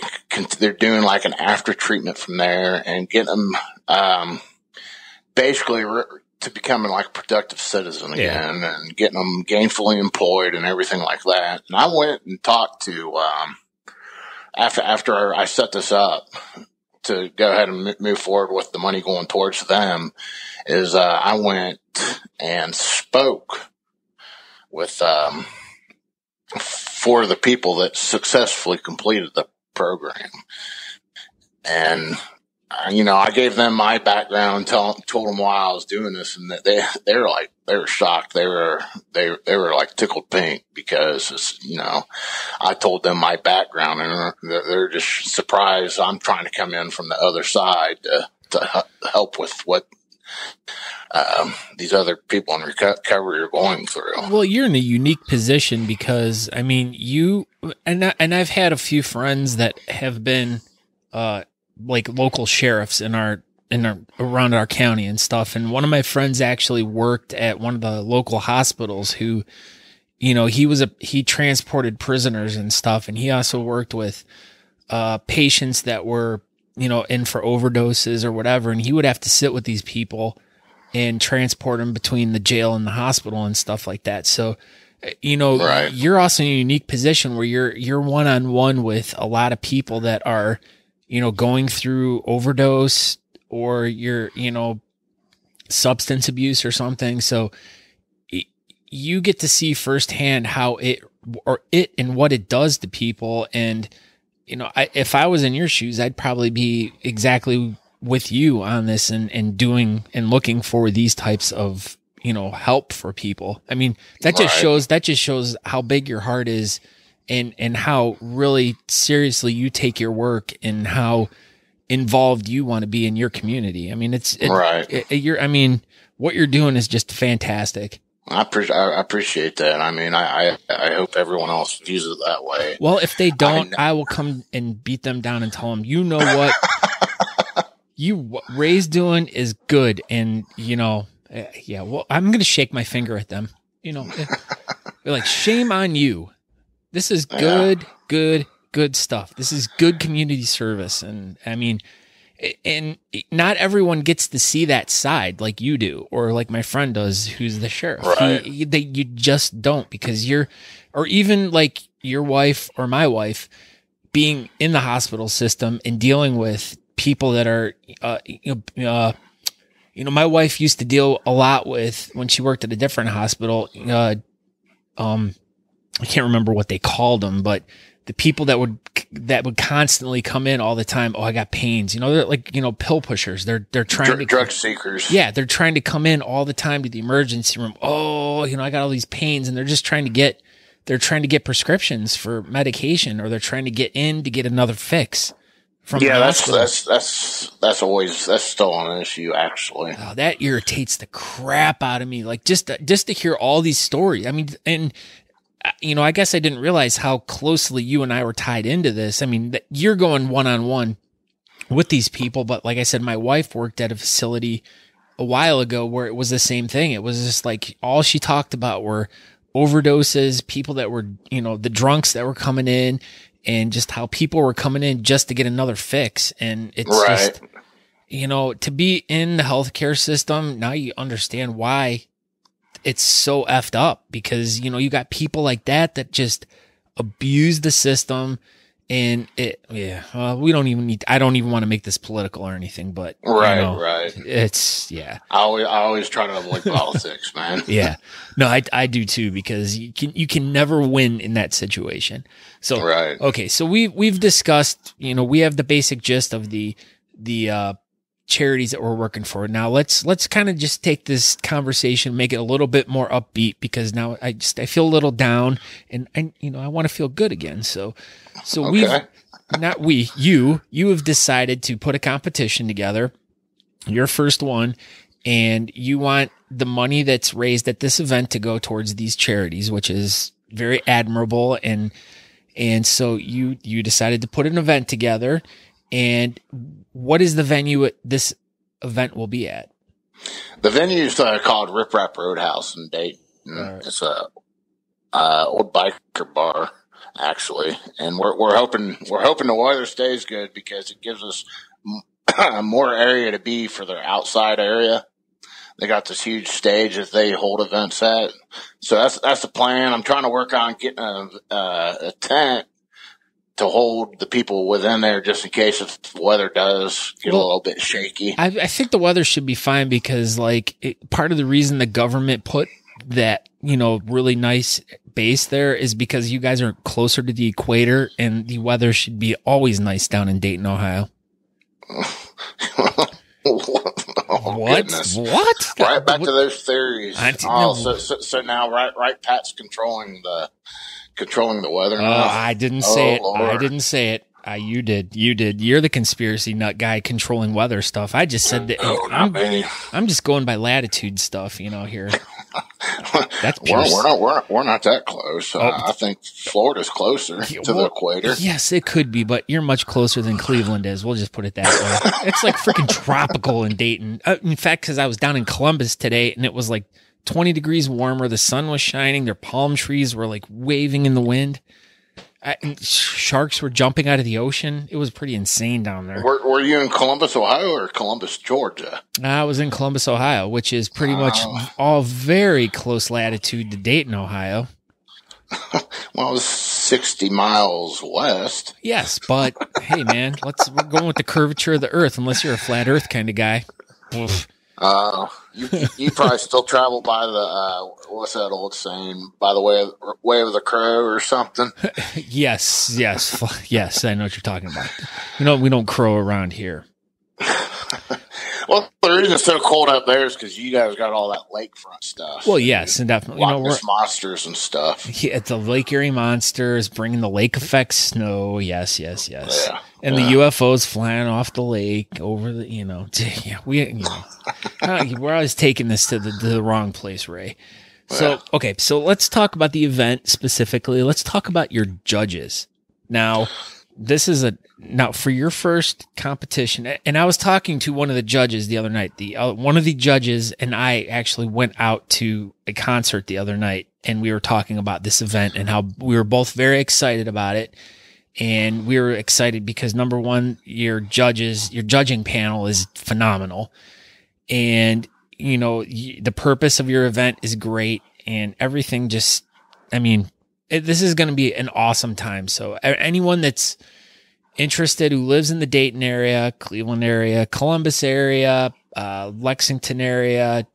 they're doing like an after treatment from there and getting them um, basically re- to becoming like a productive citizen again yeah. and getting them gainfully employed and everything like that. And I went and talked to um, after after I set this up to go ahead and move forward with the money going towards them is uh, I went and spoke with um, for the people that successfully completed the program. And uh, you know, I gave them my background tell, told them why I was doing this, and they they were like they were shocked. They were they they were like tickled pink because you know I told them my background, and they're, they're just surprised I'm trying to come in from the other side to to help with what um, these other people in recovery are going through. Well, you're in a unique position because I mean, you and I, and I've had a few friends that have been uh, like local sheriffs in our in our around our county and stuff. And one of my friends actually worked at one of the local hospitals. Who, you know, he was a he transported prisoners and stuff, and he also worked with uh, patients that were you know in for overdoses or whatever. And he would have to sit with these people and transport them between the jail and the hospital and stuff like that. So, eh, you know, right. you're also in a unique position where you're you're one on one with a lot of people that are, you know, going through overdose or you're, you know, substance abuse or something. So you get to see firsthand how it or it and what it does to people and you know, I, if I was in your shoes, I'd probably be exactly with you on this and, and doing and looking for these types of, you know, help for people. I mean, that just Right. shows, that just shows how big your heart is and, and how really seriously you take your work and how involved you want to be in your community. I mean, it's, it, Right. it- it- you're, I mean, what you're doing is just fantastic. I, pre- I appreciate that. I mean, I, I, I hope everyone else views it that way. Well, if they don't, know. I, will come and beat them down and tell them, you know what, you what Ray's doing is good, and you know, eh, yeah. Well, I'm gonna shake my finger at them. You know, eh, they're like, shame on you. This is Yeah. good, good, good stuff. This is good community service, and I mean. And not everyone gets to see that side like you do, or like my friend does, who's the sheriff. Right. He, they, you just don't because you're, or even like your wife or my wife being in the hospital system and dealing with people that are, uh, you know, uh, you know, my wife used to deal a lot with when she worked at a different hospital. Uh, um, I can't remember what they called them, but the people that would that would constantly come in all the time. Oh, I got pains. You know, they're like you know pill pushers. They're they're trying Dr- to drug seekers. yeah, they're trying to come in all the time to the emergency room. Oh, you know, I got all these pains and they're just trying to get they're trying to get prescriptions for medication or they're trying to get in to get another fix from Yeah, that's, hospital. that's, that's, that's always, that's still an issue, actually. Oh, that irritates the crap out of me. Like just to, just to hear all these stories. I mean, and you know, I guess I didn't realize how closely you and I were tied into this. I mean, you're going one on one with these people, but like I said, my wife worked at a facility a while ago where it was the same thing. It was just like all she talked about were overdoses, people that were, you know, the drunks that were coming in and just how people were coming in just to get another fix. And it's Right. just, you know, to be in the healthcare system, now you understand why it's so effed up because, you know, you got people like that that just abuse the system and it, yeah, well, we don't even need, I don't even want to make this political or anything, but, you Right, know, right. it's, yeah. I always, I always try to avoid politics, man. Yeah. No, I, I do too, because you can, you can never win in that situation. So, Right. okay. So we, we've discussed, you know, we have the basic gist of the, the, uh, charities that we're working for. Now let's, let's kind of just take this conversation, make it a little bit more upbeat because now I just, I feel a little down and I, you know, I want to feel good again. So, so we've, not we, you, you have decided to put a competition together, your first one, and you want the money that's raised at this event to go towards these charities, which is very admirable. And, and so you, you decided to put an event together. And what is the venue this event will be at? The venue's uh, called Rip Rap Roadhouse in Dayton. Alright. It's a uh, old biker bar, actually, and we're we're hoping we're hoping the weather stays good because it gives us more area to be for their outside area. They got this huge stage that they hold events at, so that's that's the plan. I'm trying to work on getting a, uh, a tent to hold the people within there just in case if the weather does get Well, a little bit shaky. I, I think the weather should be fine because like it, part of the reason the government put that, you know, really nice base there is because you guys are closer to the equator and the weather should be always nice down in Dayton, Ohio. Oh, what? goodness. What? Right back to those theories. Oh, so, so so now right Wright Pat's controlling the controlling the weather. Oh. I didn't say Oh, it. I didn't say it. Uh, you did. You did. You're the conspiracy nut guy controlling weather stuff. I just said that no, I'm. I'm just going by latitude stuff, you know, here. That's We're, we're not we're, we're not that close. Uh, Oh. I think Florida's closer Yeah, to the equator. Yes, it could be, but you're much closer than Cleveland is. We'll just put it that way. it's like freaking tropical in Dayton. Uh, in fact, because I was down in Columbus today and it was like 20 degrees warmer. The sun was shining. Their palm trees were like waving in the wind. I, sharks were jumping out of the ocean. It was pretty insane down there. Were, were you in Columbus, Ohio, or Columbus, Georgia? I was in Columbus, Ohio, which is pretty much Wow. all very close latitude to Dayton, Ohio. Well, it was sixty miles west. Yes, but hey, man, let's we're going with the curvature of the Earth, unless you're a flat Earth kind of guy. Oof. Uh, you you probably still travel by the uh, what's that old saying? By the way of, way of the crow or something. yes, yes, yes. I know what you're talking about. You know, we don't crow around here. Well, the reason it's so cold up there is because you guys got all that lakefront stuff. Well, yes, and definitely, you know, we're monsters and stuff. Yeah, it's the Lake Erie monsters bringing the lake effect snow. Yes, yes, yes. Yeah, and yeah. the UFOs flying off the lake over the, you know, yeah, we, you know, we're always taking this to the, to the wrong place, Ray. So, okay, so let's talk about the event specifically. Let's talk about your judges. Now, this is a now for your first competition and i was talking to one of the judges the other night the uh, one of the judges and i actually went out to a concert the other night and we were talking about this event and how we were both very excited about it. And we were excited because number one your judges your judging panel is phenomenal. And you know the purpose of your event is great and everything just i mean it, this is going to be an awesome time so anyone that's interested who lives in the Dayton area, Cleveland area, Columbus area, uh, Lexington area,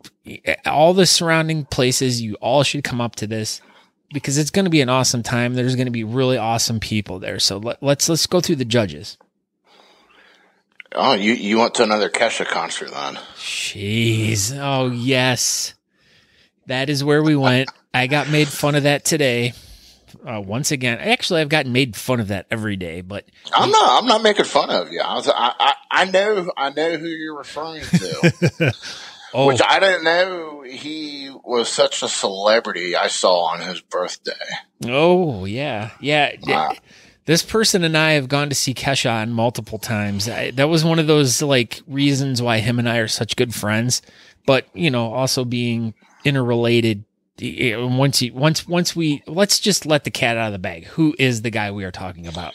all the surrounding places, you all should come up to this because it's going to be an awesome time. There's going to be really awesome people there. So let, let's let's go through the judges. Oh, you you went to another Kesha concert then? Jeez. Oh yes, that is where we went. I got made fun of that today uh, once again, actually, I've gotten made fun of that every day, but I'm not. I'm not making fun of you. I, was, I, I, I know. I know who you're referring to. oh. Which I didn't know he was such a celebrity. I saw on his birthday. Oh yeah, yeah. Uh, this person and I have gone to see Kesha on multiple times. I, that was one of those like reasons why him and I are such good friends. But you know, also being interrelated once you once once we let's just let the cat out of the bag. Who is the guy we are talking about?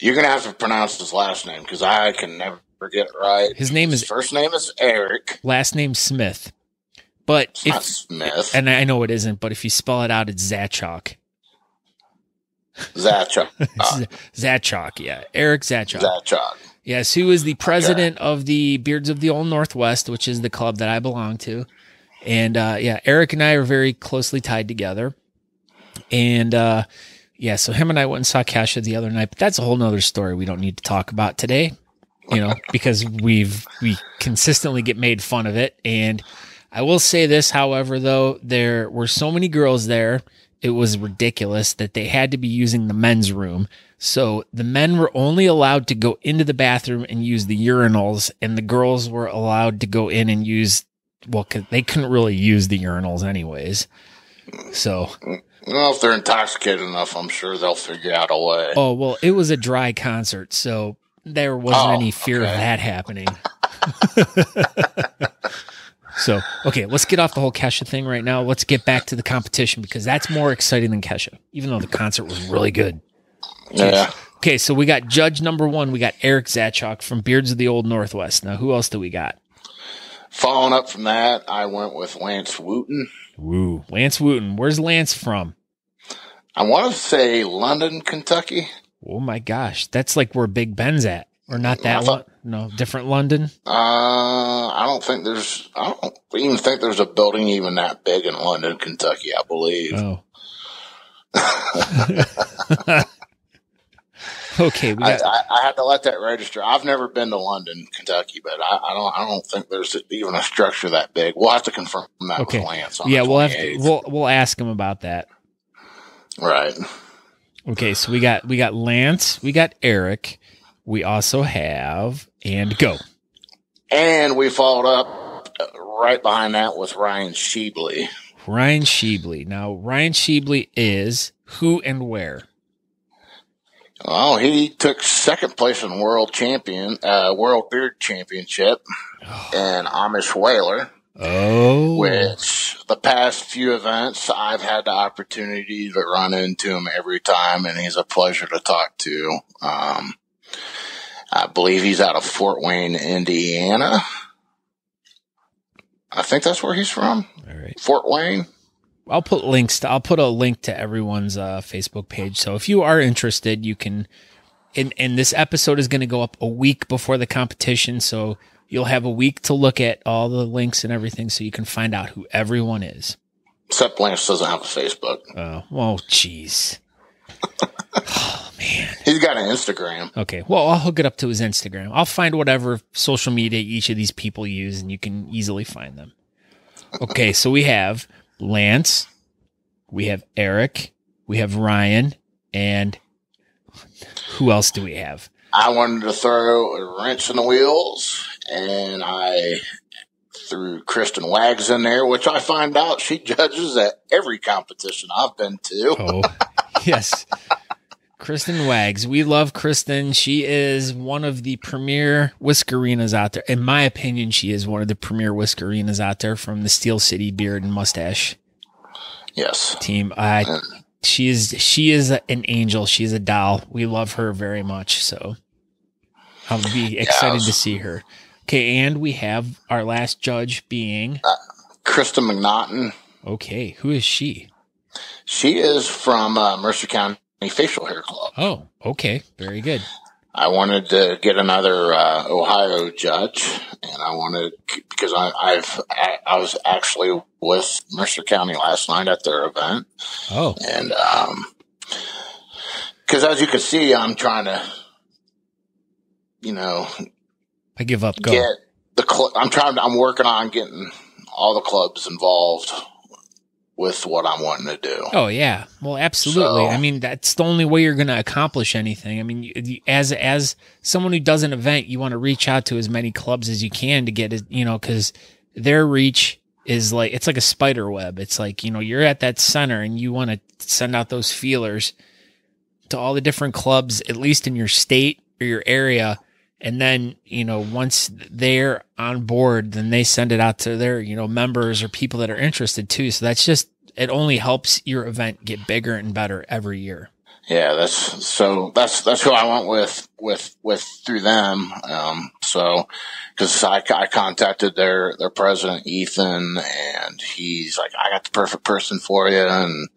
You're gonna have to pronounce his last name because I can never get it right. His name his is first name is Eric. Last name Smith. But it's if Smith, and I know it isn't, but if you spell it out, it's Zachok. Zachok. Zachok, yeah, Eric Zachok. Zachok. Yes, who is the president okay. of the Beards of the Old Northwest, which is the club that I belong to. And uh, yeah, Eric and I are very closely tied together. And uh, yeah, so him and I went and saw Kesha the other night, but that's a whole nother story we don't need to talk about today, you know, because we've we consistently get made fun of it. And I will say this, however, though, there were so many girls there, it was ridiculous that they had to be using the men's room. So the men were only allowed to go into the bathroom and use the urinals, and the girls were allowed to go in and use well, they couldn't really use the urinals anyways. So, well, if they're intoxicated enough, I'm sure they'll figure out a way. Oh well, it was a dry concert, so there wasn't oh, any fear okay. of that happening. so, okay, let's get off the whole Kesha thing right now. Let's get back to the competition because that's more exciting than Kesha, even though the concert was really good. Yeah. Okay, so we got judge number one. We got Eric Zachok from Beards of the Old Northwest. Now, who else do we got? Following up from that, I went with Lance Wooten. Woo, Lance Wooten. Where's Lance from? I want to say London, Kentucky. Oh my gosh, that's like where Big Ben's at, or not that? Thought, lo- no, different London. Uh, I don't think there's. I don't even think there's a building even that big in London, Kentucky. I believe. Oh. Okay, got- I, I, I, had to let that register. I've never been to London, Kentucky, but I, I don't. I don't think there's even a structure that big. We'll have to confirm that okay. with Lance. yeah, we'll have to. We'll we'll ask him about that. Right. Okay, so we got we got Lance, we got Eric, we also have and go, and we followed up right behind that with Ryan Sheebley. Ryan Sheebley. Now Ryan Sheebley is who and where? Well, he took second place in world champion, uh, world beard championship, oh. in Amish Whaler. Oh, which the past few events I've had the opportunity to run into him every time, and he's a pleasure to talk to. Um, I believe he's out of Fort Wayne, Indiana. I think that's where he's from. All right, Fort Wayne. I'll put links to, I'll put a link to everyone's uh, Facebook page. So if you are interested, you can, and, and this episode is going to go up a week before the competition. So you'll have a week to look at all the links and everything so you can find out who everyone is. Except Lance doesn't have a Facebook. Oh, well, jeez. oh, man. He's got an Instagram. Okay. Well, I'll hook it up to his Instagram. I'll find whatever social media each of these people use and you can easily find them. Okay. so we have Lance, we have Eric, we have Ryan, and who else do we have? I wanted to throw a wrench in the wheels, and I threw Kristen Wags in there, which I find out she judges at every competition I've been to. Oh, yes. Kristen Wags. We love Kristen. She is one of the premier whiskerinas out there. In my opinion, she is one of the premier whiskerinas out there from the Steel City Beard and Mustache Yes. team. I she is she is an angel. She's a doll. We love her very much. So I'll be excited to see her. Okay, and we have our last judge being Kristen McNaughton. okay. Who is she? She is from uh, Mercer County Facial Hair Club. Oh, okay, very good. I wanted to get another uh, Ohio judge, and I wanted because I, I've I, I was actually with Mercer County last night at their event, Oh, and um, because as you can see, I'm trying to, you know, I give up. Go. get the cl- I'm trying to, I'm working on getting all the clubs involved with what I'm wanting to do. Oh yeah, well, absolutely. So- I mean, that's the only way you're going to accomplish anything. I mean, you, you- as as someone who does an event, you want to reach out to as many clubs as you can to get it, you know, because their reach is like it's like a spider web. It's like you know you're at that center and you want to send out those feelers to all the different clubs, at least in your state or your area. And then, you know, once they're on board, then they send it out to their, you know, members or people that are interested too. So that's just, it only helps your event get bigger and better every year. Yeah, that's so that's that's who I went with with with through them. Um, so because I, I contacted their their president Ethan, and he's like, I got the perfect person for you, and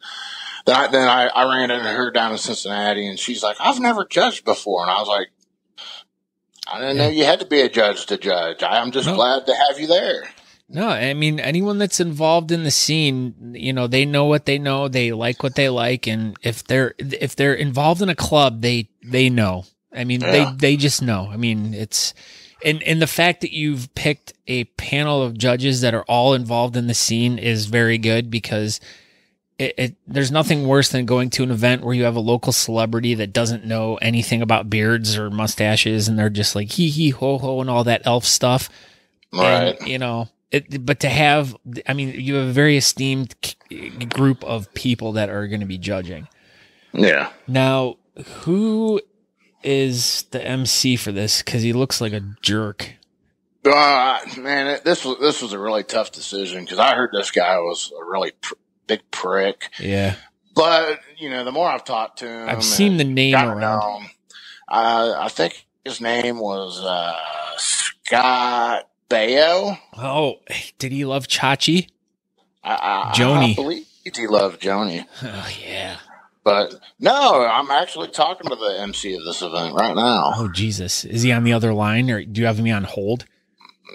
then I then I, I ran into her down in Cincinnati, and she's like, I've never judged before, and I was like. I didn't know you had to be a judge to judge. I'm just No. glad to have you there. No, I mean, anyone that's involved in the scene, you know, they know what they know. They like what they like. And if they're, if they're involved in a club, they, they know. I mean, Yeah. they, they just know. I mean, it's, and, and the fact that you've picked a panel of judges that are all involved in the scene is very good because it, it there's nothing worse than going to an event where you have a local celebrity that doesn't know anything about beards or mustaches and they're just like hee hee ho ho and all that elf stuff. Right. And, you know, it, but to have, I mean, you have a very esteemed group of people that are going to be judging. Yeah. Now, who is the MC for this? Because he looks like a jerk. Uh, man, it, this was this was a really tough decision because I heard this guy was a really pr- big prick. Yeah, But you know, the more I've talked to him, I've seen the name around. him, uh, I think his name was uh, Scott Baio. Oh, did he love Chachi? I, I, Joanie. I believe he loved Joanie. Oh yeah. But no, I'm actually talking to the MC of this event right now. Oh Jesus, is he on the other line, or do you have me on hold?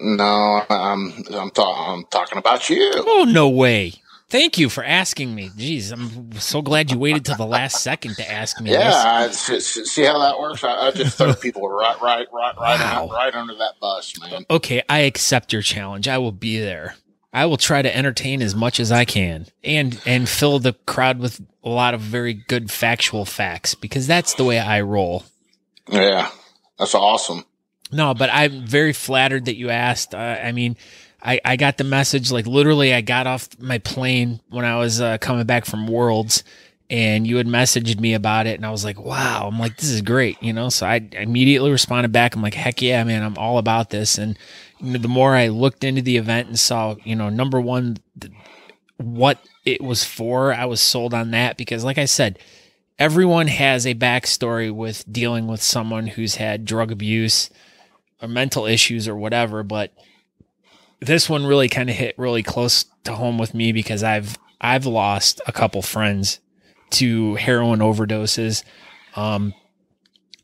No, I'm I'm, ta- I'm talking about you. Oh no way. Thank you for asking me. Jeez, I'm so glad you waited till the last second to ask me. this. Yeah, I, s- s- see how that works. I, I just throw people right, right, right, right, Wow. under, right under that bus, man. Okay, I accept your challenge. I will be there. I will try to entertain as much as I can and and fill the crowd with a lot of very good factual facts because that's the way I roll. Yeah, that's awesome. No, but I'm very flattered that you asked. Uh, I mean, I, I got the message like literally I got off my plane when I was uh, coming back from Worlds and you had messaged me about it and I was like, wow, I'm like, this is great, you know? So I immediately responded back. I'm like, heck yeah, man, I'm all about this. And you know, the more I looked into the event and saw, you know, number one, th- what it was for, I was sold on that because like I said, everyone has a backstory with dealing with someone who's had drug abuse or mental issues or whatever, but this one really kind of hit really close to home with me because I've I've lost a couple friends to heroin overdoses. Um,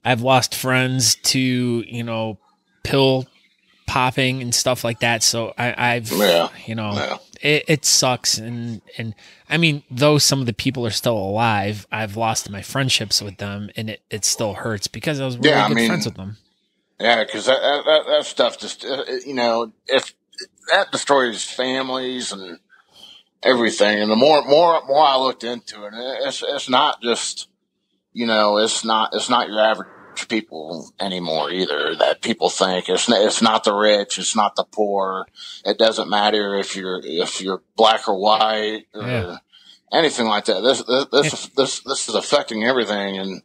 I've lost friends to you know pill popping and stuff like that. So I, I've, Yeah. you know, Yeah. it, it sucks. And, and I mean, though some of the people are still alive, I've lost my friendships with them and it, it still hurts because I was really Yeah, I good mean- friends with them. Yeah, because that, that that that stuff just uh, you know if that destroys families and everything, and the more more more I looked into it, it's it's not just you know it's not it's not your average people anymore either. That people think it's it's not the rich, it's not the poor. It doesn't matter if you're if you're black or white or Yeah. anything like that. This this this this, this is affecting everything and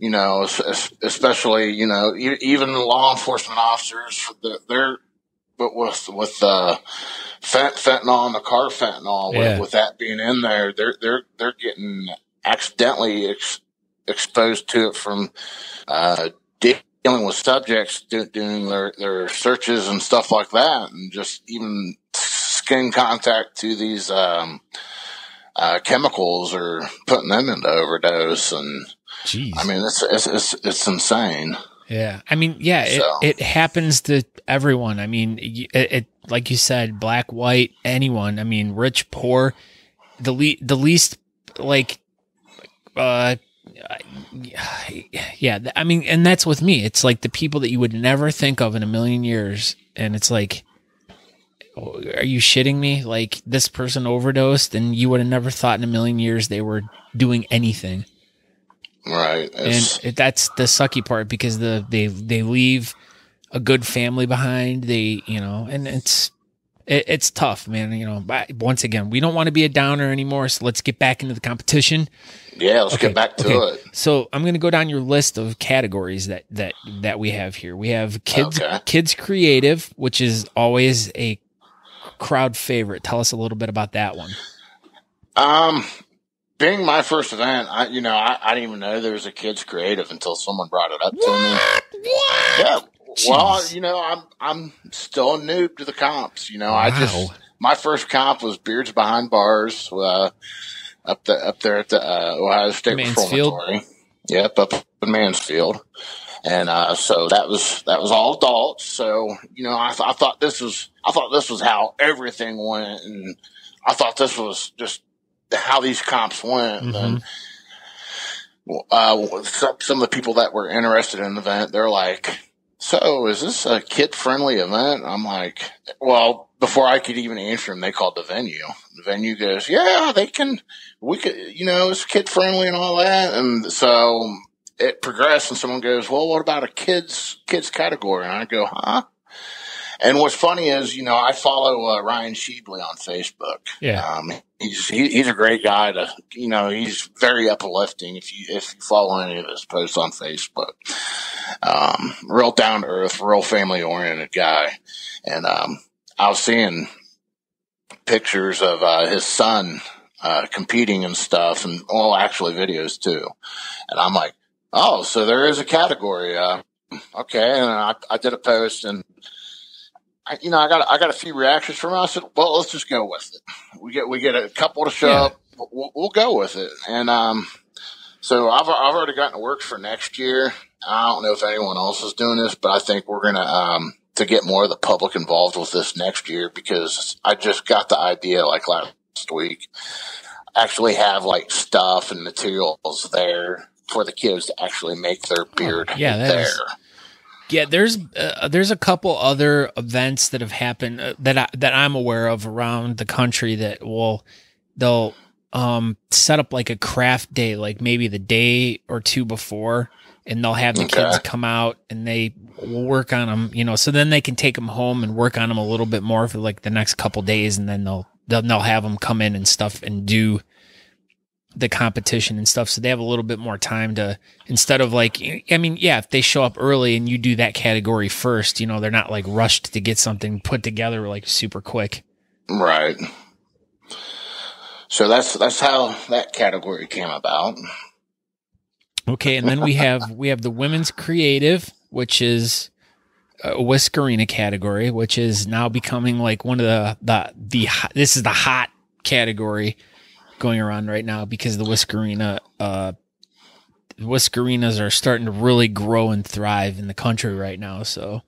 you know, es- es- especially you know, even law enforcement officers, they're but with with uh, fent- fentanyl and the carfentanil, Yeah. with, with that being in there, they're they're they're getting accidentally ex- exposed to it from uh, dealing with subjects do, doing their their searches and stuff like that, and just even skin contact to these um, uh, chemicals or putting them into overdose and. Jeez. I mean, it's it's it's, it's insane. Yeah, I mean, yeah, it, So- it happens to everyone. I mean, it, it like you said, black, white, anyone. I mean, rich, poor, the le- the least like, uh, yeah. I mean, and that's with me. It's like the people that you would never think of in a million years, and it's like. Are you shitting me? Like this person overdosed, and you would have never thought in a million years they were doing anything Right. and It's, it, that's the sucky part because the they they leave a good family behind. They you know, and it's it, it's tough, man. You know, but once again, we don't want to be a downer anymore. So let's get back into the competition. yeah, let's Okay, get back to okay. it. So I'm going to go down your list of categories that that that we have here. We have kids Okay. kids creative, which is always a crowd favorite. Tell us a little bit about that one. Um, being my first event, I you know I, I didn't even know there was a kids creative until someone brought it up to me. What? Yeah. Well, you know, I'm I'm still a noob to the comps. You know, I just my first comp was Beards Behind Bars uh, up the up there at the uh, Ohio State Mansfield? Reformatory. Yep, up in Mansfield. And uh, so that was that was all adults. So you know, I, th- I thought this was I thought this was how everything went, and I thought this was just how these comps went. Mhm. And uh, some, some of the people that were interested in the event, they're like, "So, is this a kid-friendly event?" I'm like, "Well." Before I could even answer them, they called the venue. The venue goes, "Yeah, they can. We could, you know, it's kid-friendly and all that." And so it progressed, and someone goes, "Well, what about a kids kids category?" And I go, "Huh?" And what's funny is, you know, I follow uh, Ryan Sheedley on Facebook. Yeah. Um, he's he, he's a great guy to, you know, he's very uplifting. If you if you follow any of his posts on Facebook, um, real down to earth, real family oriented guy. And um, I was seeing pictures of uh, his son uh, competing and stuff, and well, actually videos too. And I'm like, oh, so there is a category. Uh, okay, and I, I did a post and. I, you know, I got I got a few reactions from it. I said, "Well, let's just go with it. We get we get a couple to show Yeah. up. We'll, we'll go with it." And um, so I've I've already gotten to work for next year. I don't know if anyone else is doing this, but I think we're gonna um to get more of the public involved with this next year because I just got the idea like last week. Actually, have like stuff and materials there for the kids to actually make their beard Oh, yeah, there. is- Yeah, there's uh, there's a couple other events that have happened uh, that I, that I'm aware of around the country that will they'll um set up like a craft day like maybe the day or two before and they'll have the Okay. kids come out and they will work on them, you know, so then they can take them home and work on them a little bit more for like the next couple days and then they'll they'll, they'll have them come in and stuff and do the competition and stuff so they have a little bit more time to instead of like i mean yeah if they show up early and you do that category first you know they're not like rushed to get something put together like super quick Right. So that's that's how that category came about. okay and then we have we have the women's creative which is a whiskerina category which is now becoming like one of the the the this is the hot category going around right now because the whiskerina uh whiskerinas are starting to really grow and thrive in the country right now so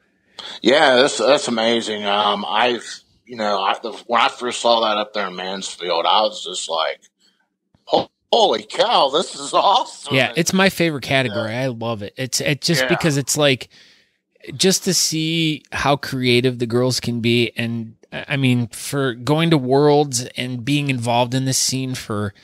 Yeah, that's that's amazing. Um, I, you know, I, the, when I first saw that up there in Mansfield, I was just like, "Holy cow, this is awesome!" Yeah, it's my favorite category. Yeah. I love it. It's it just yeah. because it's like just to see how creative the girls can be, and I mean, for going to worlds and being involved in this scene for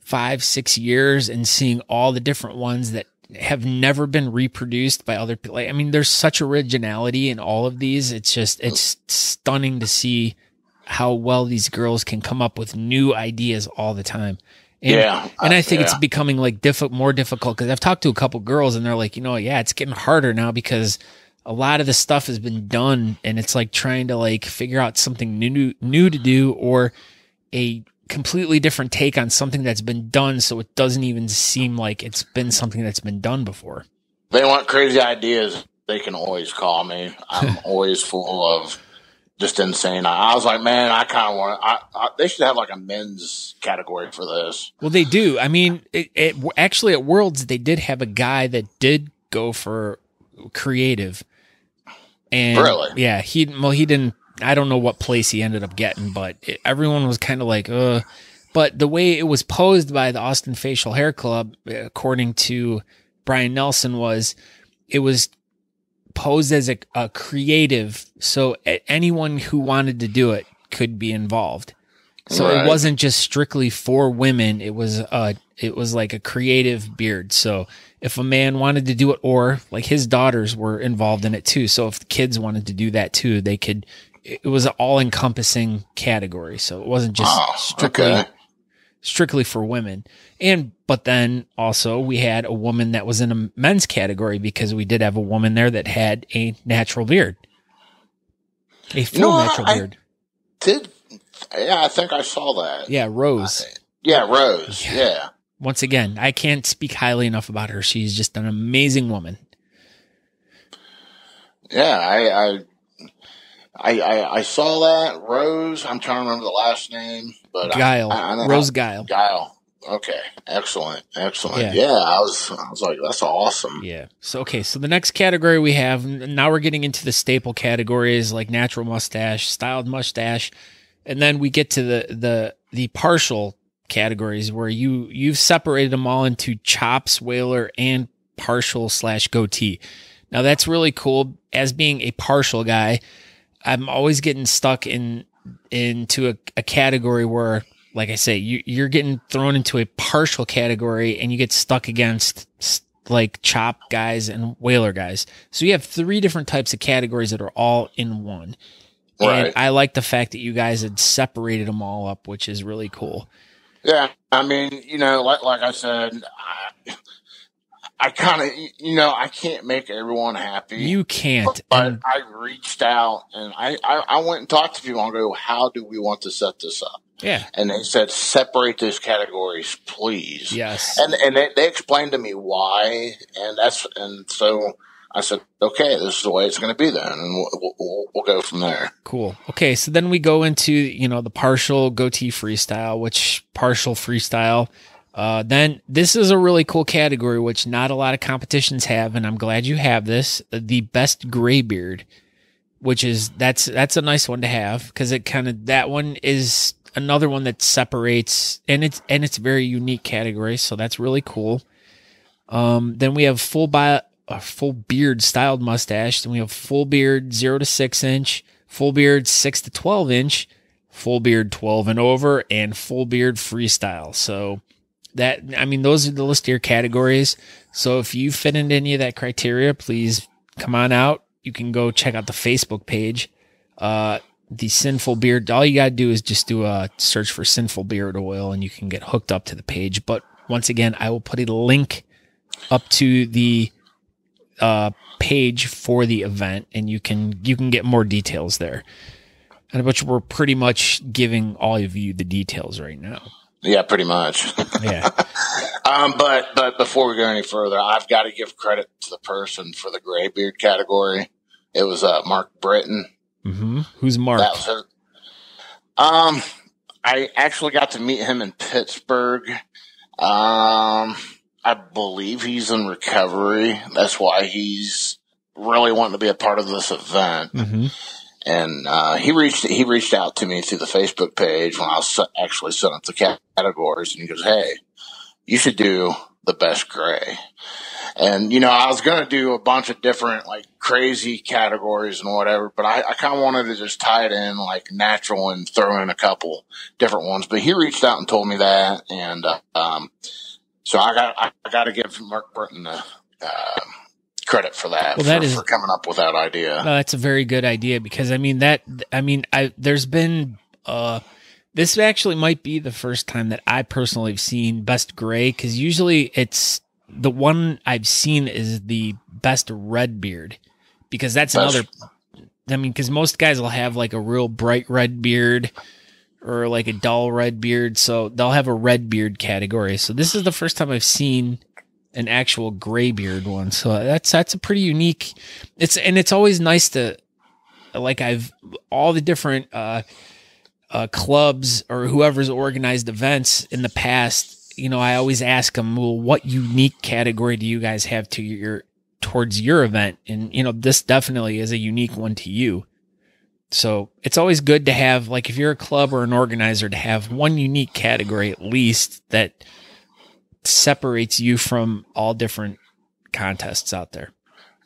five, six years and seeing all the different ones that have never been reproduced by other people. I mean, there's such originality in all of these. It's just, it's stunning to see how well these girls can come up with new ideas all the time. And, yeah. And I think yeah. it's becoming like diff- more difficult because I've talked to a couple girls and they're like, you know, yeah, it's getting harder now because a lot of the stuff has been done and it's like trying to like figure out something new, new to do or a completely different take on something that's been done so it doesn't even seem like it's been something that's been done before. They want crazy ideas. They can always call me. I'm always full of just insane. I, was like, man, I kind of want. I, I, they should have like a men's category for this. Well, they do. I mean, it, it actually at Worlds they did have a guy that did go for creative, and really, yeah, he well he didn't I don't know what place he ended up getting, but it, everyone was kind of like, uh. But the way it was posed by the Austin Facial Hair Club, according to Brian Nelson, was it was posed as a, a creative, so anyone who wanted to do it could be involved. So right. it wasn't just strictly for women. It was uh it was like a creative beard. So if a man wanted to do it or like his daughters were involved in it too. So if the kids wanted to do that too, they could it was an all encompassing category. So it wasn't just oh, strictly okay. strictly for women. And but then also we had a woman that was in a men's category because we did have a woman there that had a natural beard. A full natural I beard. Did yeah, I think I saw that. Yeah, Rose. yeah, Rose. Yeah. yeah. Once again, I can't speak highly enough about her. She's just an amazing woman. Yeah, I, I I, I, saw that Rose. I'm trying to remember the last name, but Guile, I, I Rose Guile. Guile. Okay, excellent, excellent. Yeah. yeah, I was I was like, that's awesome. Yeah. So okay, so the next category we have now we're getting into the staple categories like natural mustache, styled mustache, and then we get to the the the partial categories where you you've separated them all into chops, whaler, and partial slash goatee. Now that's really cool. As being a partial guy, I'm always getting stuck in into a, a category where, like I say, you, you're getting thrown into a partial category and you get stuck against like chop guys and whaler guys. So you have three different types of categories that are all in one. Right. And I like the fact that you guys had separated them all up, which is really cool. Yeah, I mean, you know, like like I said, I, I kind of, you know, I can't make everyone happy. You can't. But and- I reached out and I, I, I went and talked to people and go, how do we want to set this up? Yeah. And they said, separate those categories, please. Yes. And, and they, they explained to me why. And that's, and so I said, okay, this is the way it's going to be then. And we'll, we'll, we'll, go from there. Cool. Okay. So then we go into, you know, the partial goatee freestyle, which partial freestyle uh, then this is a really cool category, which not a lot of competitions have, and I'm glad you have this. The best gray beard, which is that's that's a nice one to have because it kind of that one is another one that separates and it's and it's a very unique category, so that's really cool. Um, then we have full by a full beard styled mustache. Then we have full beard zero to six inch, full beard six to twelve inch, full beard twelve and over, and full beard freestyle. So that I mean, those are the list of your categories. So if you fit into any of that criteria, please come on out. You can go check out the Facebook page. Uh, the Synful beard. All you gotta do is just do a search for Synful beard oil, and you can get hooked up to the page. But once again, I will put a link up to the uh, page for the event, and you can you can get more details there. And you we're pretty much giving all of you the details right now. Yeah, pretty much. Yeah. um, but but before we go any further, I've got to give credit to the person for the gray beard category. It was uh, Mark Britton. Mm-hmm. Who's Mark? That was his, um, I actually got to meet him in Pittsburgh. Um, I believe he's in recovery. That's why he's really wanting to be a part of this event. Mm-hmm. And uh, he reached he reached out to me through the Facebook page when I was actually setting up the categories, and he goes, "Hey, you should do the best gray." And you know, I was gonna do a bunch of different like crazy categories and whatever, but I, I kind of wanted to just tie it in like natural and throw in a couple different ones. But he reached out and told me that, and uh, um, so I got I, got to give Mark Burton the. Uh, credit for that. Well, that for, is- for coming up with that idea. No, that's a very good idea because I mean that I mean I there's been uh this actually might be the first time that I personally have seen best gray because usually it's the one I've seen is the best red beard because that's Best- another I mean because most guys will have like a real bright red beard or like a dull red beard. So they'll have a red beard category. So this is the first time I've seen an actual gray beard one. So that's that's a pretty unique it's and it's always nice to like I've all the different uh uh clubs or whoever's organized events in the past you know I always ask them well what unique category do you guys have to your towards your event? And you know this definitely is a unique one to you so it's always good to have like if you're a club or an organizer to have one unique category at least that separates you from all different contests out there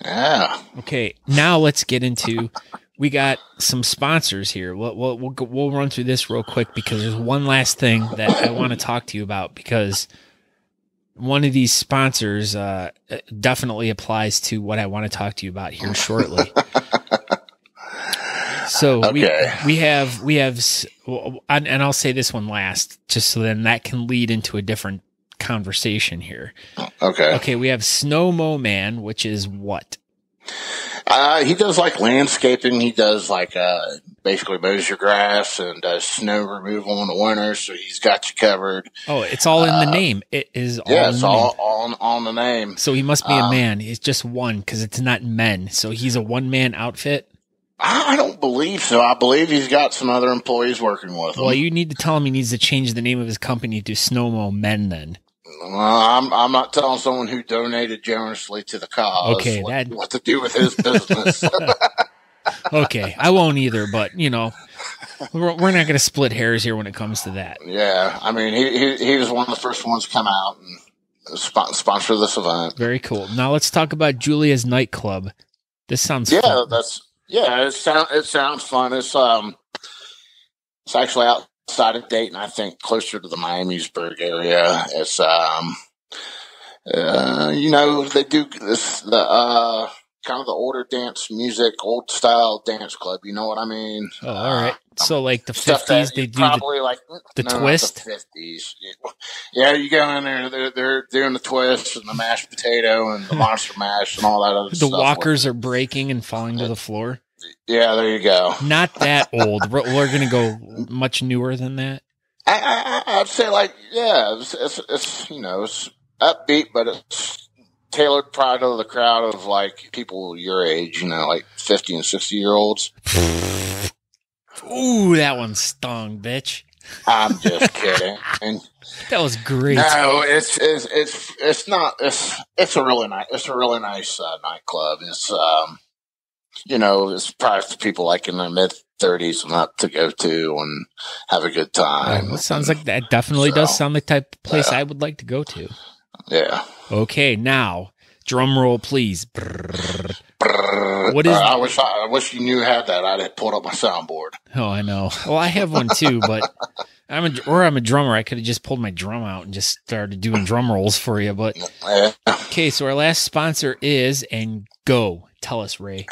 Yeah. Okay, now let's get into. We got some sponsors here. We'll we'll we'll, go- we'll run through this real quick because there's one last thing that I want to talk to you about because one of these sponsors uh, definitely applies to what I want to talk to you about here shortly. so Okay. we we have we have and and I'll say this one last, just so then that can lead into a different conversation here. Okay. Okay, we have Snowmo Man, which is what? Uh, he does like landscaping. He does like uh, basically mows your grass and does snow removal in the winter. So he's got you covered. Oh, it's all in the Uh, name. It is all yeah, in it's all name. on, on the name. So he must be a um, man. He's just one because it's not men. So he's a one man outfit. I don't believe so. I believe he's got some other employees working with him. Well, you need to tell him he needs to change the name of his company to Snowmo Men. Then Well, I'm I'm not telling someone who donated generously to the cause Okay, what, that- what to do with his business. okay, I won't either. But you know, we're, we're not going to split hairs here when it comes to that. yeah, I mean he, he he was one of the first ones to come out and spon- sponsor this event. Very cool. Now let's talk about Julia's nightclub. This sounds Yeah, fun. that's yeah. It sounds it sounds fun. It's um, it's actually outside of Dayton. I think closer to the Miamisburg area. It's um, uh, you know they do this the uh kind of the older dance music, old style dance club. You know what I mean? Oh, all right. Uh, so like the fifties, they do the, probably like mm, the no, twist? fifties. Yeah, you go in there. They're, they're doing the twist and the mashed potato and the hmm. monster mash and all that other the stuff. The walkers are breaking and falling to the floor. Yeah, there you go. Not that old. We're, we're going to go much newer than that. I, I, I- I'd say like, yeah, it's, it's, it's, you know, it's upbeat, but it's tailored probably to the crowd of like people your age, you know, like 50 and 60 year olds. Ooh, that one stung, bitch. I'm just kidding. And That was great. no, it's, it's, it's, it's not, it's, it's a really nice, it's a really nice uh, nightclub. It's, um, you know, it's probably for people like in their mid 30s and up to go to and have a good time. Oh, it sounds like that definitely does sound like the type of place yeah. I would like to go to. Yeah. Okay, now drum roll, please. Brrr. Brrr. What is- Uh, I wish I, I wish you knew had that. I'd have pulled up my soundboard. Oh, I know. Well, I have one too, but I'm a or I'm a drummer. I could have just pulled my drum out and just started doing drum rolls for you. But okay, so our last sponsor is and go. Tell us, Ray.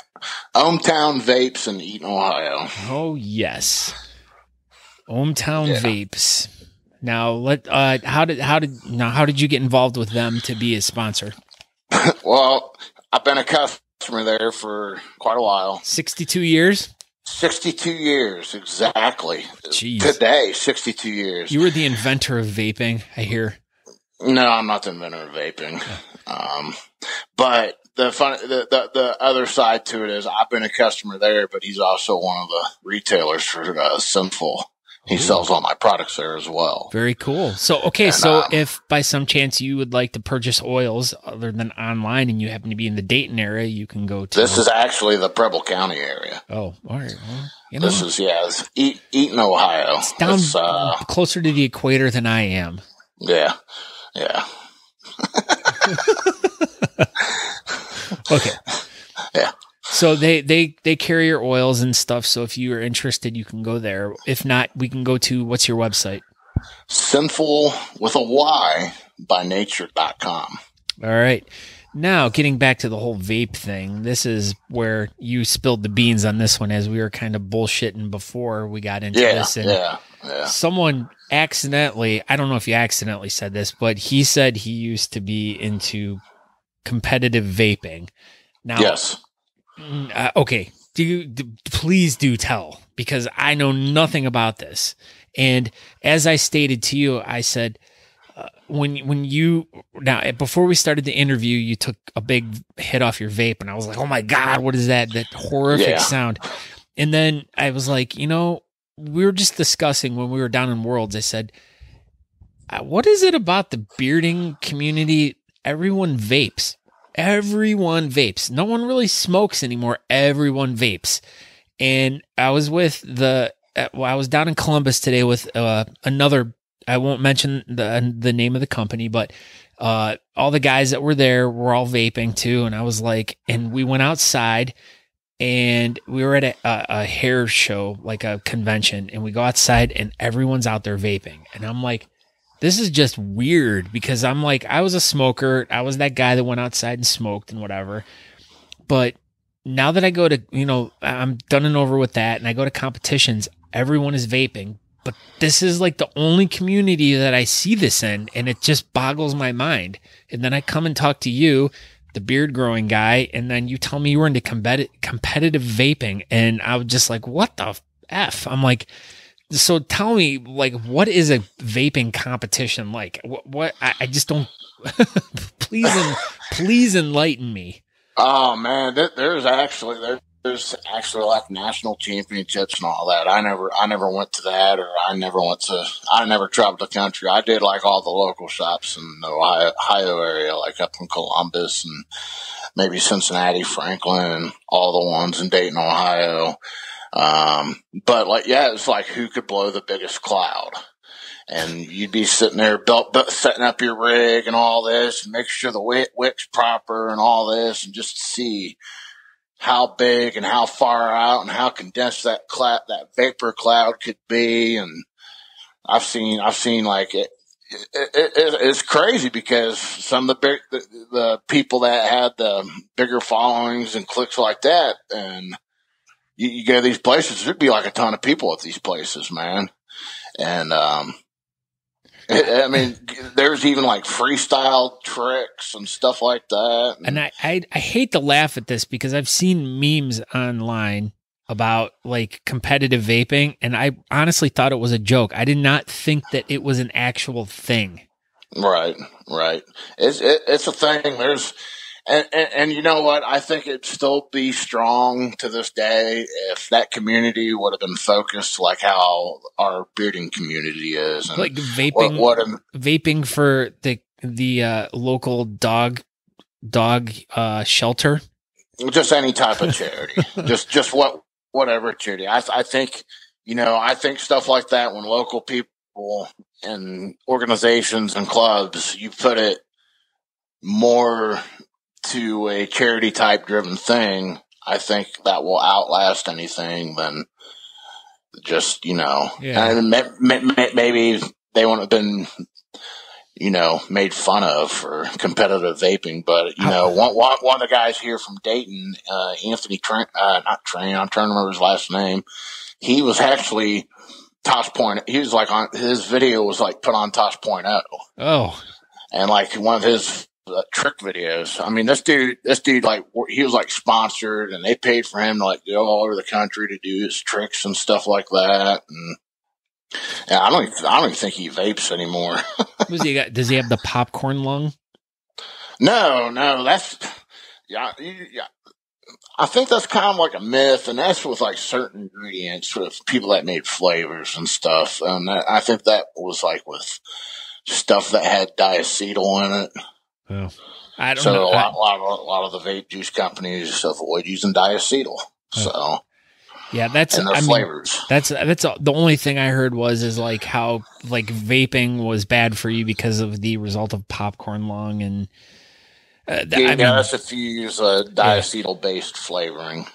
Hometown Vapes in Eaton, Ohio. Oh yes, Hometown Yeah. Vapes. Now let uh how did how did now how did you get involved with them to be a sponsor? Well, I've been a customer there for quite a while. Sixty two years. 62 years, exactly. Jeez. Today, 62 years. You were the inventor of vaping. I hear. no, I'm not the inventor of vaping. Um, but the fun, the, the, the other side to it is I've been a customer there, but he's also one of the retailers for uh, Synful he sells all my products there as well. Very cool. So, okay, And, so um, if by some chance you would like to purchase oils other than online and you happen to be in the Dayton area, you can go to. This is actually the Preble County area. Oh, all right. Well, you know, This is yeah, it's E- Eaton, Ohio. it's down It's, uh, closer to the equator than I am. yeah, yeah, Okay. Yeah. So they they they carry your oils and stuff. So if you are interested, you can go there. If not, we can go to what's your website? sinful with a Y by nature.com. All right. Now, getting back to the whole vape thing, this is where you spilled the beans on this one as we were kind of bullshitting before we got into Yeah, this. And yeah, yeah. someone accidentally, I don't know if you accidentally said this, but he said he used to be into competitive vaping. Now, Yes. Uh, okay. Do you, please do tell because I know nothing about this. And as I stated to you, I said, uh, when, when you, now eh, before we started the interview, you took a big hit off your vape and I was like, Oh my God, what is that? That horrific Yeah. sound. And then I was like, you know, we were just discussing when we were down in Worlds. I said, uh, what is it about the bearding community? Everyone vapes. Everyone vapes. No one really smokes anymore. Everyone vapes. And I was with the, well, I was down in Columbus today with uh, another. I won't mention the the name of the company, but uh, all the guys that were there were all vaping too. And I was like, and we went outside and we were at a, a, a hair show, like a convention, and we go outside and everyone's out there vaping. And I'm like, this is just weird because I'm like, I was a smoker. I was that guy that went outside and smoked and whatever. But now that I go to, you know, I'm done and over with that and I go to competitions, everyone is vaping. But this is like the only community that I see this in, and it just boggles my mind. And then I come and talk to you, the beard growing guy, and then you tell me you were into competitive vaping, and I was just like, "What the f?" I'm like, so tell me, like, what is a vaping competition like? What? what I, I just don't. please, en- please enlighten me. Oh man, there, there's actually there, there's actually like national championships and all that. I never I never went to that, or I never went to I never traveled the country. I did like all the local shops in the Ohio, Ohio area, like up in Columbus and maybe Cincinnati, Franklin, all the ones in Dayton, Ohio. Um, but like yeah, it's like who could blow the biggest cloud. And you'd be sitting there built, built, setting up your rig and all this, and make sure the wick, wick's proper and all this, and just see how big and how far out and how condensed that cloud, that vapor cloud could be. And I've seen, I've seen like it, it, it, it it's crazy because some of the big, the, the people that had the bigger followings and clicks like that, and you, you go to these places, there'd be like a ton of people at these places, man. And, um, I mean, there's even like freestyle tricks and stuff like that. And I, I I hate to laugh at this because I've seen memes online about like competitive vaping, and I honestly thought it was a joke. I did not think that it was an actual thing. Right, right. It's it, it's a thing. There's and, and and you know what? I think it'd still be strong to this day if that community would have been focused like how our bearding community is. And Like vaping, what, what vaping for the the uh, local dog dog uh, shelter. just any type of charity, just just what whatever charity. I I think you know I think stuff like that when local people and organizations and clubs you put it more to a charity type driven thing. I think that will outlast anything than just you know. Yeah. And ma- ma- ma- maybe they wouldn't have been you know, made fun of for competitive vaping. But, you know, one, one, one of the guys here from Dayton, uh, Anthony Train, uh, not Train, I'm trying to remember his last name. He was actually Tosh Point. He was like on his video was like put on Tosh Point Oh, and like one of his uh, trick videos. I mean, this dude, this dude, like he was like sponsored, and they paid for him to like go all over the country to do his tricks and stuff like that. And yeah, I don't, even- I don't even think he vapes anymore. does he got? Does he have the popcorn lung? No, no, that's yeah, yeah. I think that's kind of like a myth, and that's with like certain ingredients with people that made flavors and stuff. And that, I think that was like with stuff that had diacetyl in it. Oh, I don't So know. a I- lot, a lot, of, a lot of the vape juice companies avoid using diacetyl. So yeah, that's and their I mean, flavors. That's that's the only thing I heard was is like how like vaping was bad for you because of the result of popcorn lung and uh, th- Yeah, I mean, that's if you use a diacetyl based flavoring.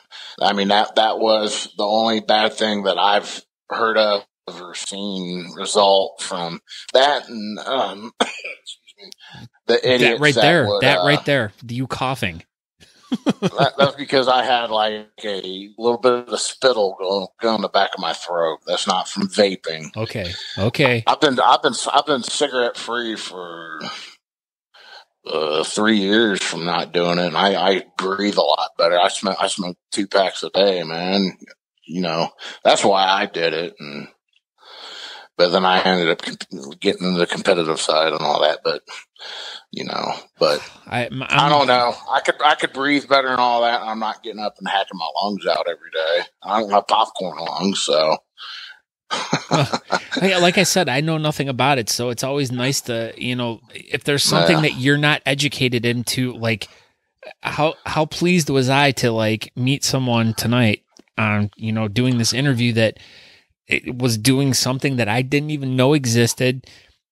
I mean that that was the only bad thing that I've heard of or seen result from that and um excuse me the idiots that right there, would, that uh, right there, you coughing. that, that's because I had like a little bit of the spittle go, go in the back of my throat. That's not from vaping. Okay, okay, I've been I've been I've been cigarette free for uh, three years from not doing it, and I, I breathe a lot better. I smoke I smoke two packs a day, man. You know that's why I did it, and but then I ended up getting into the competitive side and all that. But you know, but I I'm, I don't know. I could I could breathe better and all that. And I'm not getting up and hacking my lungs out every day. I don't have popcorn lungs, so Hey, like I said, I know nothing about it, so it's always nice to, you know, if there's something Yeah. that you're not educated into, like how how pleased was I to like meet someone tonight on, you know, doing this interview that it was doing something that I didn't even know existed,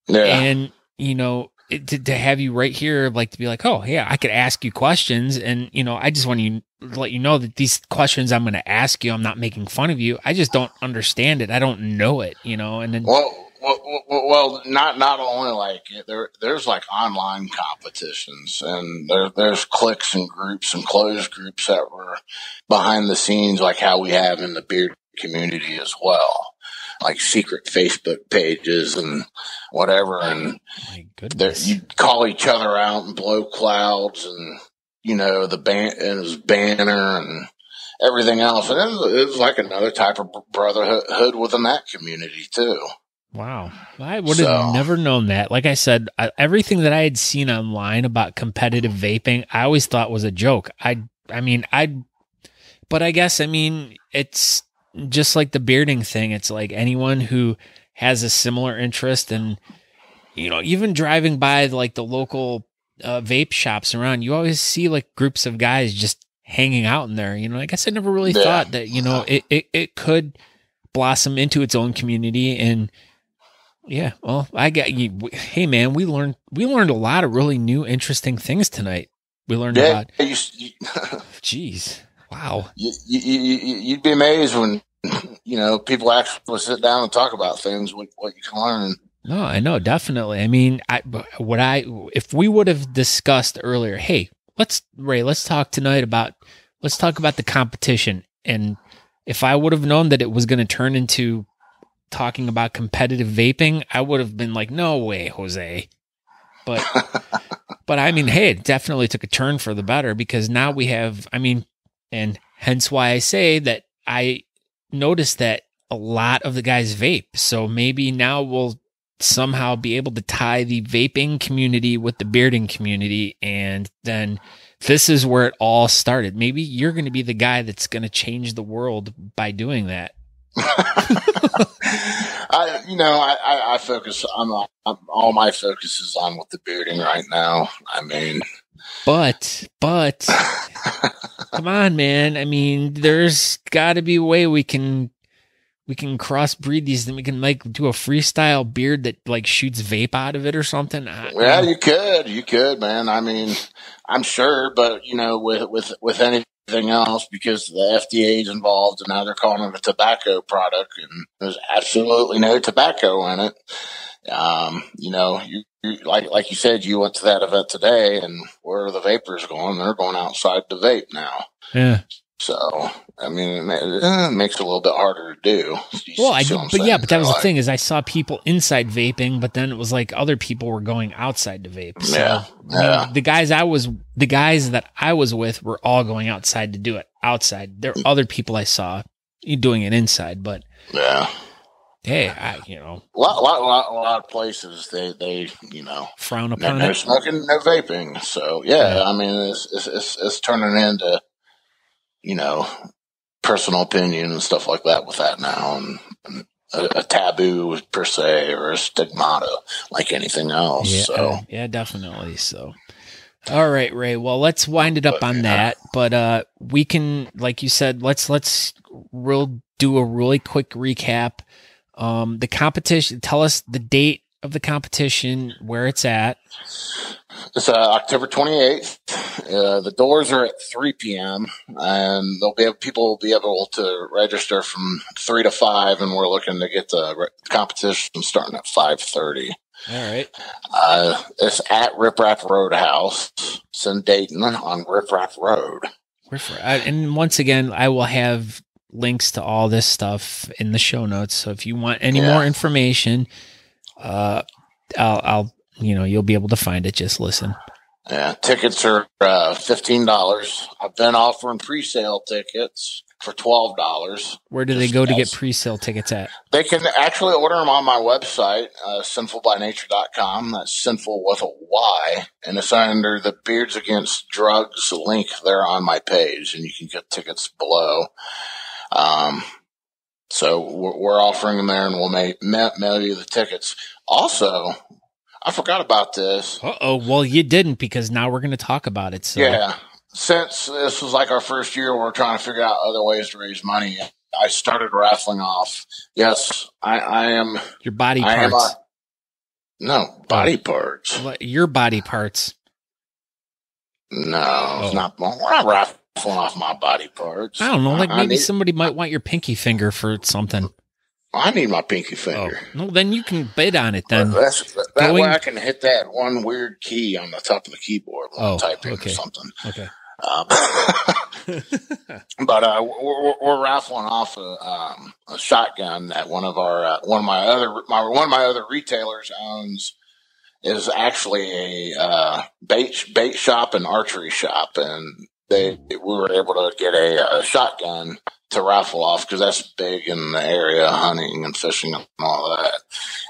yeah. and you know. It, to, to have you right here, like to be like, oh yeah, I could ask you questions, and you know, I just want to let you know that these questions I'm going to ask you, I'm not making fun of you. I just don't understand it. I don't know it, you know. And then Well, well, well, not not only like there, there's like online competitions, and there, there's cliques and groups and closed groups that were behind the scenes, like how we have in the beard community as well, like secret Facebook pages and whatever, and you call each other out and blow clouds, and you know the ban and his banner and everything else, and it was, it was like another type of brotherhood within that community too. wow, I would have So- never known that. Like I said, I, everything that I had seen online about competitive vaping, I always thought was a joke. I, I mean, I, but I guess I mean it's just like the bearding thing. It's like anyone who has a similar interest and you know even driving by like the local uh, vape shops around you always see like groups of guys just hanging out in there you know i guess i never really Yeah. thought that you know it, it, it could blossom into its own community and yeah well i got you hey man we learned we learned a lot of really new interesting things tonight we learned Yeah, about you, you, jeez wow you, you, you, you'd be amazed when you know people actually sit down and talk about things. What, what you can learn. No, I know definitely. I mean, I what I if we would have discussed earlier, hey, let's Ray, let's talk tonight about let's talk about the competition and if I would have known that it was going to turn into talking about competitive vaping, I would have been like, "No way, Jose." But but I mean, hey, it definitely took a turn for the better because now we have I mean, and hence why I say that I noticed that a lot of the guys vape. So maybe now we'll somehow be able to tie the vaping community with the bearding community. And then this is where it all started. Maybe you're going to be the guy that's going to change the world by doing that. I, you know, I, I, focus. I'm, I'm all my focus is on with the bearding right now. I mean, But, but come on, man. I mean, there's got to be a way we can. We can crossbreed these, and we can like do a freestyle beard that like shoots vape out of it or something. I- yeah, you could, you could, man. I mean, I'm sure, but you know, with with with anything else, because the FDA is involved, and now they're calling it a tobacco product, and there's absolutely no tobacco in it. Um, you know, you, you like like you said, you went to that event today, and where are the vapors going? They're going outside to vape now. yeah. So, I mean, it it makes it a little bit harder to do. You Well, I but yeah, but that was the thing is I saw people inside vaping, but then it was like other people were going outside to vape. So, Yeah, I mean, yeah. the guys I was, the guys that I was with were all going outside to do it outside. There are other people I saw doing it inside, but Yeah. Hey, I, you know, A lot, lot, lot, a lot of places they, they, you know, frown upon no it. smoking, no vaping. So yeah, Yeah. I mean, it's, it's, it's, it's turning into you know, personal opinion and stuff like that with that now, and, and a, a, taboo per se or a stigmata like anything else. Yeah, so yeah, definitely. So. All right, Ray. Well, let's wind it up on that. But uh we can like you said, let's let's real do a really quick recap. Um the competition tell us the date of the competition, where it's at. It's uh, October 28th. Uh, the doors are at 3 p.m. and they'll be people will be able to register from 3 to 5 and we're looking to get the re- competition starting at 5:30. All right. Uh, it's at Rip Rap Roadhouse. It's in Dayton on Rip Rap Road. And once again, I will have links to all this stuff in the show notes. So if you want any yeah. more information, uh, I'll, I'll, you know, you'll be able to find it. Just listen. Yeah, tickets are uh, fifteen dollars. I've been offering pre-sale tickets for twelve dollars. Where do they go to get pre-sale tickets at? They can actually order them on my website, uh, synfulbynature.com. That's sinful with a Y, and it's under the Beards Against Drugs link there on my page, and you can get tickets below. Um, so we're, we're offering them there, and we'll mail, mail you the tickets. Also, I forgot about this. Uh oh. Well, you didn't because now we're going to talk about it. So. Yeah. Since this was like our first year, we're trying to figure out other ways to raise money. I started raffling off. Yes, I, I am. Your body parts. A, no, body parts. Your body parts. No, oh. it's not. We're not raffling off my body parts. I don't know. Like maybe need, somebody might want your pinky finger for something. I need my pinky finger. Oh, no, then you can bid on it. Then that's, that Going, way I can hit that one weird key on the top of the keyboard when oh, I'm typing okay. or something. Okay. Um, but uh, we're, we're, raffling off a, um, a, shotgun that one of our uh, one of my other my one of my other retailers owns is actually a uh, bait bait shop and archery shop, and they we were able to get a, a shotgun to raffle off because that's big in the area, hunting and fishing and all that.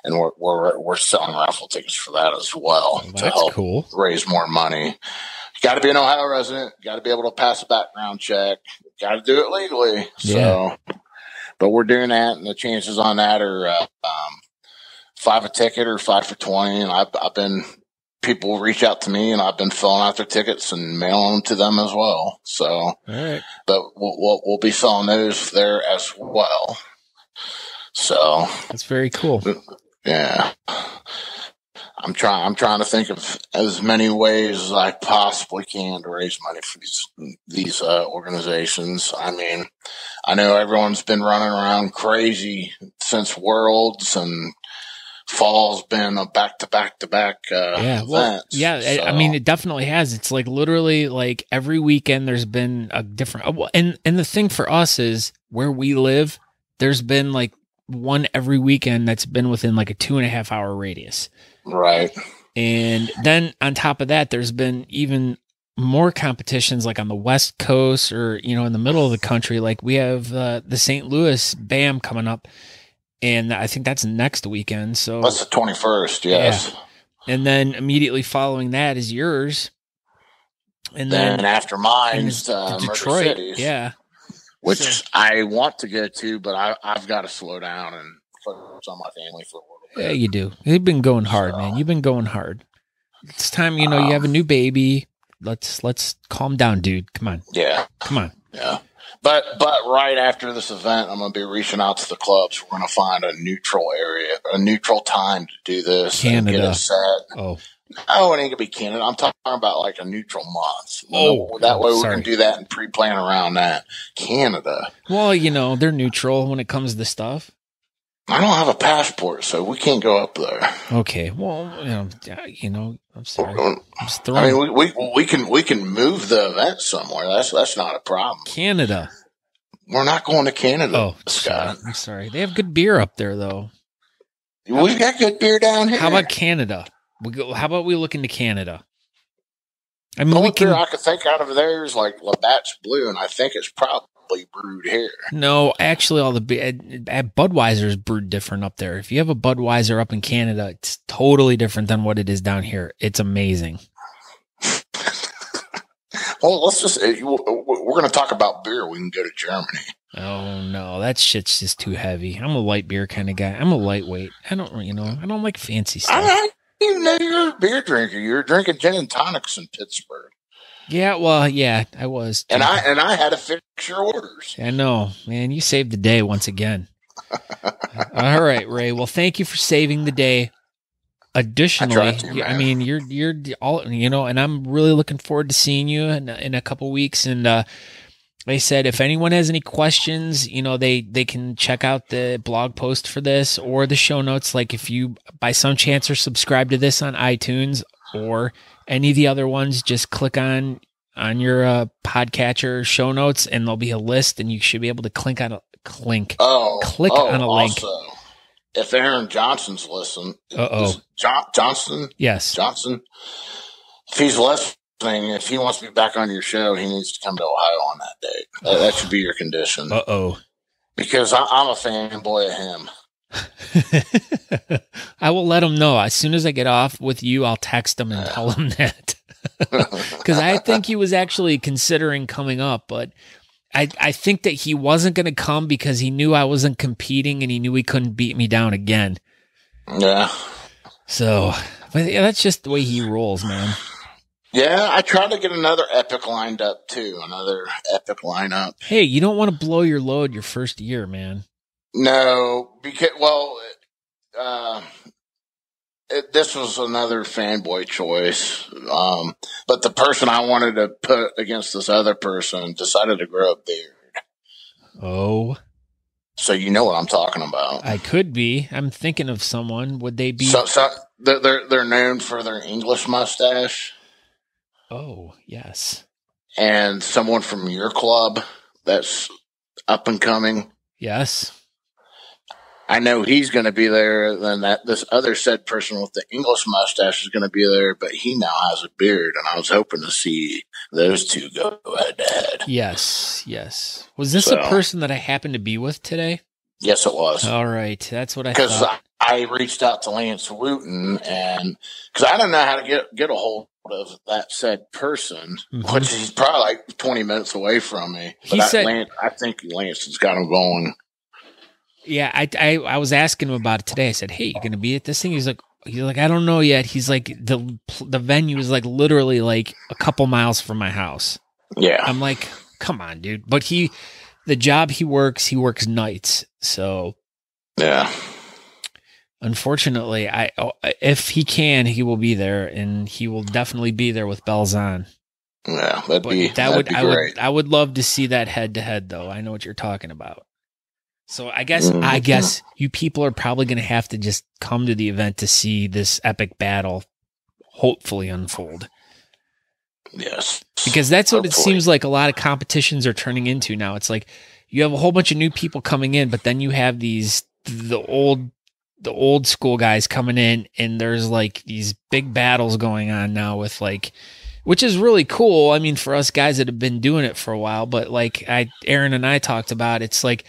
And we're we're we're selling raffle tickets for that as well, well to help cool. raise more money. You got to be an Ohio resident. Got to be able to pass a background check. Got to do it legally. Yeah. So, but we're doing that, and the chances on that are uh, um, five a ticket or five for twenty. And I've I've been people reach out to me and I've been filling out their tickets and mailing them to them as well. So, but we'll, we'll, we'll, be selling those there as well. So that's very cool. Yeah. I'm trying, I'm trying to think of as many ways as I possibly can to raise money for these, these, uh, organizations. I mean, I know everyone's been running around crazy since worlds and fall's been a back to back to back yeah well, yeah so. I, mean it definitely has. It's like literally like every weekend there's been a different uh, and and the thing for us is where we live there's been like one every weekend that's been within like a two and a half hour radius. Right. And then on top of that there's been even more competitions like on the west coast or you know in the middle of the country. Like we have uh, the st louis bam coming up and I think that's next weekend. So that's the twenty first. Yes. Yeah. And then immediately following that is yours. And then, then after mine's uh, Detroit. Yeah. Which so. I want to go to, but I, I've got to slow down and focus on my family for a little bit. Yeah, you do. You've been going hard, so. man. You've been going hard. It's time, you know, um, you have a new baby. Let's let's calm down, dude. Come on. Yeah. Come on. Yeah. But but right after this event, I'm going to be reaching out to the clubs. We're going to find a neutral area, a neutral time to do this. Canada. get it set. Oh. Oh, it ain't gonna be Canada. I'm talking about like a neutral month. Oh, that way we can do that and pre-plan around that. Canada. Well, you know they're neutral when it comes to stuff. I don't have a passport, so we can't go up there. Okay. Well, you know, you know I'm sorry. I'm I mean, we, we we can we can move the event somewhere. That's that's not a problem. Canada. We're not going to Canada. Oh, Scott. I'm sorry. They have good beer up there, though. We've got good beer down here. How about Canada? We go, how about we look into Canada? I mean, the only we can, beer I could think out of there is like Labatt's Blue, and I think it's probably brewed here. No, actually, all the at, at Budweiser's brewed different up there. If you have a Budweiser up in Canada, it's totally different than what it is down here. It's amazing. Well, let's just uh, we're going to talk about beer. We can go to Germany. Oh no, that shit's just too heavy. I'm a light beer kind of guy. I'm a lightweight. I don't, you know, I don't like fancy stuff. I didn't know you're a beer drinker. You're drinking gin and tonics in Pittsburgh. Yeah, well, yeah, I was. And I and I had to fix your orders. I know, man. You saved the day once again. All right, Ray. Well, thank you for saving the day. Additionally, I, to, I, mean, you're you're all you know, and I'm really looking forward to seeing you in in a couple weeks. And uh, they said if anyone has any questions, you know, they they can check out the blog post for this or the show notes. Like if you by some chance are subscribed to this on iTunes or any of the other ones, just click on on your uh, podcatcher show notes, and there'll be a list, and you should be able to click on a clink. Oh, click oh, on a link. Also, if Aaron Johnson's listen, oh, John, Johnson, yes, Johnson, if he's listening, if he wants to be back on your show, he needs to come to Ohio on that date. That, that should be your condition. Uh oh, because I, I'm a fanboy of him. I will let him know as soon as I get off with you. I'll text him and tell him that because I think he was actually considering coming up, but I I think that he wasn't going to come because he knew I wasn't competing and he knew he couldn't beat me down again. Yeah. So, but yeah, that's just the way he rolls, man. Yeah, I tried to get another epic lined up too. Another epic lineup. Hey, you don't want to blow your load your first year, man. No, because well, uh, it, this was another fanboy choice. Um, but the person I wanted to put against this other person decided to grow a beard. Oh. So you know what I'm talking about. I could be. I'm thinking of someone. Would they be? So, so they're they're known for their English mustache. Oh yes. And someone from your club that's up and coming. Yes. I know he's going to be there. Then that this other said person with the English mustache is going to be there, but he now has a beard, and I was hoping to see those two go head to head. Yes, yes. Was this so, a person that I happened to be with today? Yes, it was. All right, that's what I because I, I, reached out to Lance Wooten, and because I don't know how to get get a hold of that said person, mm-hmm. which he's probably like twenty minutes away from me. But he I, said, Lance, I think Lance has got him going. Yeah, I, I I was asking him about it today. I said, "Hey, you gonna be at this thing?" He's like, "He's like, I don't know yet." He's like, the the venue is like literally like a couple miles from my house. Yeah, I'm like, come on, dude. But he, the job he works, he works nights, so yeah. Unfortunately, I oh, if he can, he will be there, and he will definitely be there with bells on. Yeah, that'd but be that would I would I would love to see that head to head though. I know what you're talking about. So I guess mm-hmm. I guess you people are probably going to have to just come to the event to see this epic battle hopefully unfold. Yes. Because that's what hopefully. it seems like a lot of competitions are turning into now. It's like you have a whole bunch of new people coming in, but then you have these the old the old school guys coming in and there's like these big battles going on now with like which is really cool. I mean, for us guys that have been doing it for a while, but like I Aaron and I talked about, it's like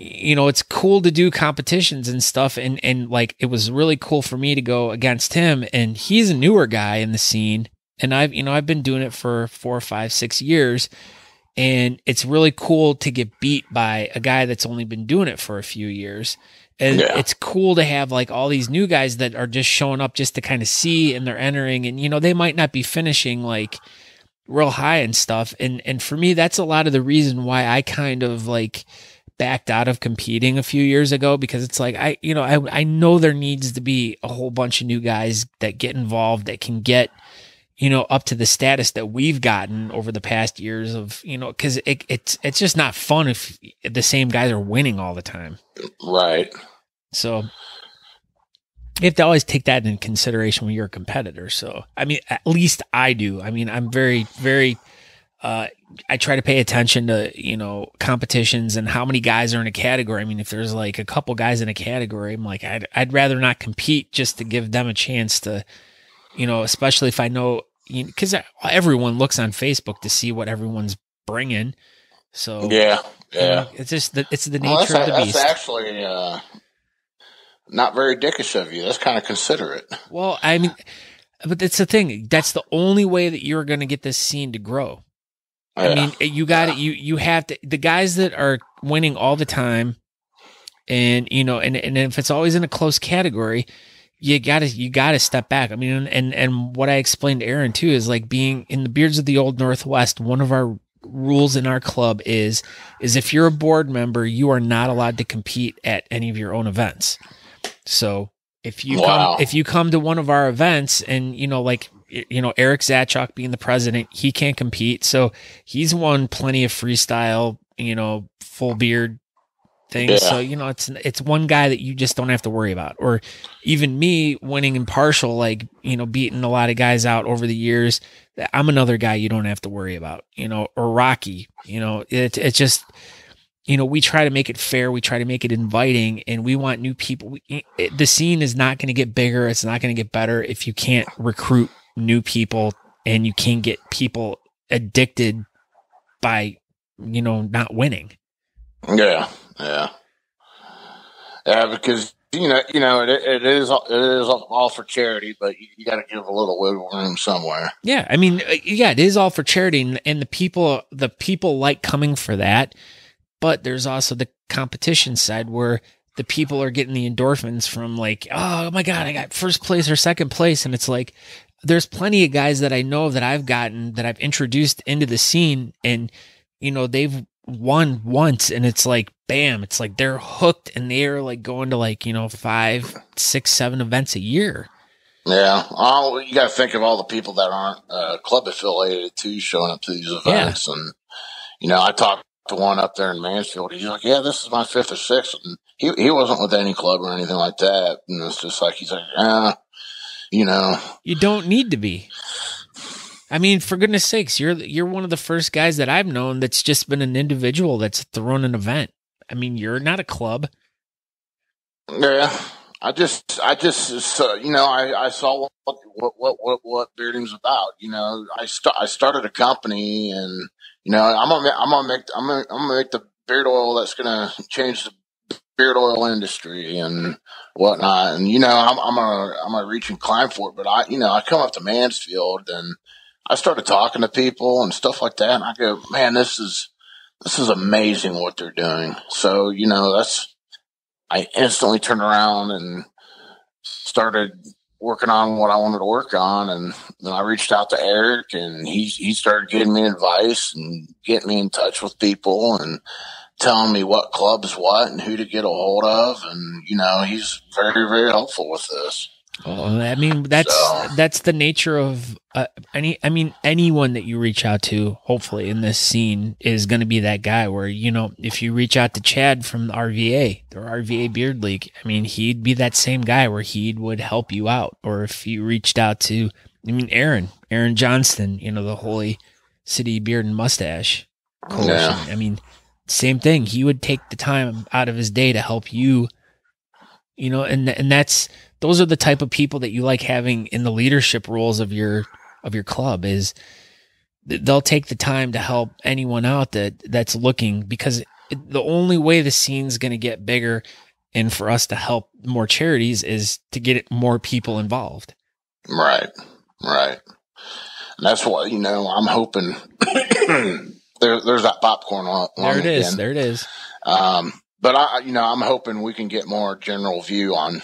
you know, it's cool to do competitions and stuff. And, and like, it was really cool for me to go against him. And he's a newer guy in the scene. And I've, you know, I've been doing it for four, five, six years. And it's really cool to get beat by a guy that's only been doing it for a few years. And yeah. it's cool to have like all these new guys that are just showing up just to kind of see and they're entering. And, you know, they might not be finishing like real high and stuff. And, and for me, that's a lot of the reason why I kind of like, backed out of competing a few years ago because it's like I you know I I know there needs to be a whole bunch of new guys that get involved that can get you know up to the status that we've gotten over the past years of you know cuz it it's it's just not fun if the same guys are winning all the time. Right. So you have to always take that in consideration when you're a competitor. So, I mean, at least I do. I mean, I'm very, very uh, I try to pay attention to, you know, competitions and how many guys are in a category. I mean, if there's like a couple guys in a category, I'm like, I'd, I'd rather not compete just to give them a chance to, you know, especially if I know, because you know, everyone looks on Facebook to see what everyone's bringing. So yeah, yeah, you know, it's just the, it's the nature well, of the beast. That's actually uh, not very dickish of you. That's kind of considerate. Well, I mean, But that's the thing. That's the only way that you're going to get this scene to grow. I mean, you got it. You you have to. The guys that are winning all the time, and you know, and and if it's always in a close category, you gotta you gotta step back. I mean, and and, and what I explained to Aaron too is like being in the beards of the old Northwest. One of our rules in our club is is if you're a board member, you are not allowed to compete at any of your own events. So if you Wow. come if you come to one of our events and you know like you know Eric Zachok being the president, he can't compete. So he's won plenty of freestyle, you know, full beard things. Yeah. So you know it's it's one guy that you just don't have to worry about. Or even me winning impartial, like you know beating a lot of guys out over the years. I'm another guy you don't have to worry about. You know, or Rocky. You know, it it's just you know, we try to make it fair. We try to make it inviting and we want new people. We, it, the scene is not going to get bigger. It's not going to get better if you can't recruit new people and you can't get people addicted by, you know, not winning. Yeah, yeah, yeah. Because you know, you know, it, it is all- it is all for charity, but you, you got to give a little wiggle room somewhere. Yeah. I mean, uh, yeah, it is all for charity and, and the people, the people like coming for that. But there's also the competition side where the people are getting the endorphins from like, oh my God, I got first place or second place. And it's like, there's plenty of guys that I know that I've gotten that I've introduced into the scene and, you know, they've won once and it's like, bam, it's like they're hooked and they're like going to like, you know, five, six, seven events a year. Yeah, all, you got to think of all the people that aren't uh, club affiliated too showing up to these events, and you know, I talked to one up there in Mansfield. He's like, "Yeah, this is my fifth or sixth. and he he wasn't with any club or anything like that, and it's just like he's like, ah, you know, You don't need to be. I mean, for goodness sakes, you're you're one of the first guys that I've known that's just been an individual that's thrown an event. I mean, you're not a club. Yeah, I just, I just, you know, I, I saw what, what, what, what, what bearding's about. You know, I st- I started a company, and you know, I'm gonna, I'm gonna make, I'm gonna, I'm gonna make the beard oil that's gonna change the beard oil industry and whatnot. And you know, I'm, I'm gonna, I'm gonna reach and climb for it. But I, you know, I come up to Mansfield and I started talking to people and stuff like that, and I go, man, this is, this is amazing what they're doing. So, you know, that's. I instantly turned around and started working on what I wanted to work on. And then I reached out to Eric and he, he started giving me advice and getting me in touch with people and telling me what clubs what and who to get a hold of. And, you know, he's very, very helpful with this. Well, I mean, that's So- that's the nature of uh, any. I mean, anyone that you reach out to, hopefully in this scene, is going to be that guy. Where you know, if you reach out to Chad from the RVA, the RVA Beard League, I mean, he'd be that same guy where he would help you out. Or if you reached out to, I mean, Aaron, Aaron Johnston, you know, the Holy City Beard and Mustache Coalition. Yeah. I mean, same thing. He would take the time out of his day to help you. You know, and and that's those are the type of people that you like having in the leadership roles of your of your club is they'll take the time to help anyone out that that's looking because the only way the scene's going to get bigger and for us to help more charities is to get more people involved. Right. Right. And that's what, you know, I'm hoping there, there's that popcorn on. There it is. again. There it is. Um, but I, you know, I'm hoping we can get more general view on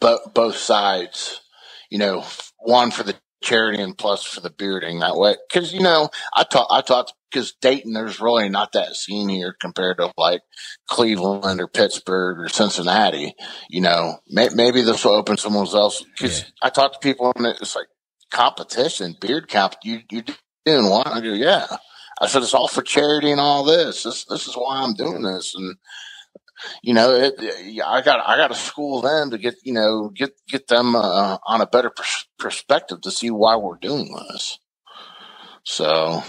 bo- both sides. You know, one for the charity and plus for the bearding that way. Because you know, I talk, I talked because Dayton, there's really not that scene here compared to like Cleveland or Pittsburgh or Cincinnati. You know, may, maybe this will open someone else. Because Yeah. I talk to people and it's like competition, beard comp. You you doing what? I go, yeah. I said it's all for charity and all this. This this is why I'm doing this, and you know, it, I got I got to school them to get you know get get them uh, on a better pers- perspective to see why we're doing this. So,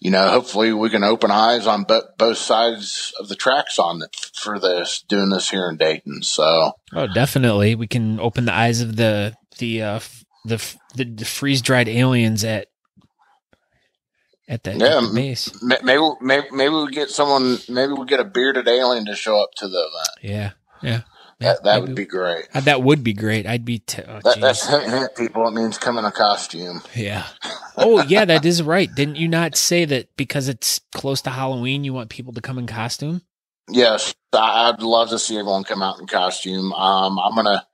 you know, hopefully we can open eyes on bo- both sides of the tracks on it for this doing this here in Dayton. So, Oh, definitely. We can open the eyes of the the uh, the the, the freeze dried aliens at at the, at Yeah, base. maybe maybe maybe we get someone maybe we get a bearded alien to show up to the event. Yeah. that, that would be great. Uh, that would be great. I'd be. T- oh, that, that's hint, hint, people. It means come in a costume. Yeah. Oh, yeah, that is right. Didn't you not say that because it's close to Halloween, you want people to come in costume? Yes, I'd love to see everyone come out in costume. Um, I'm gonna,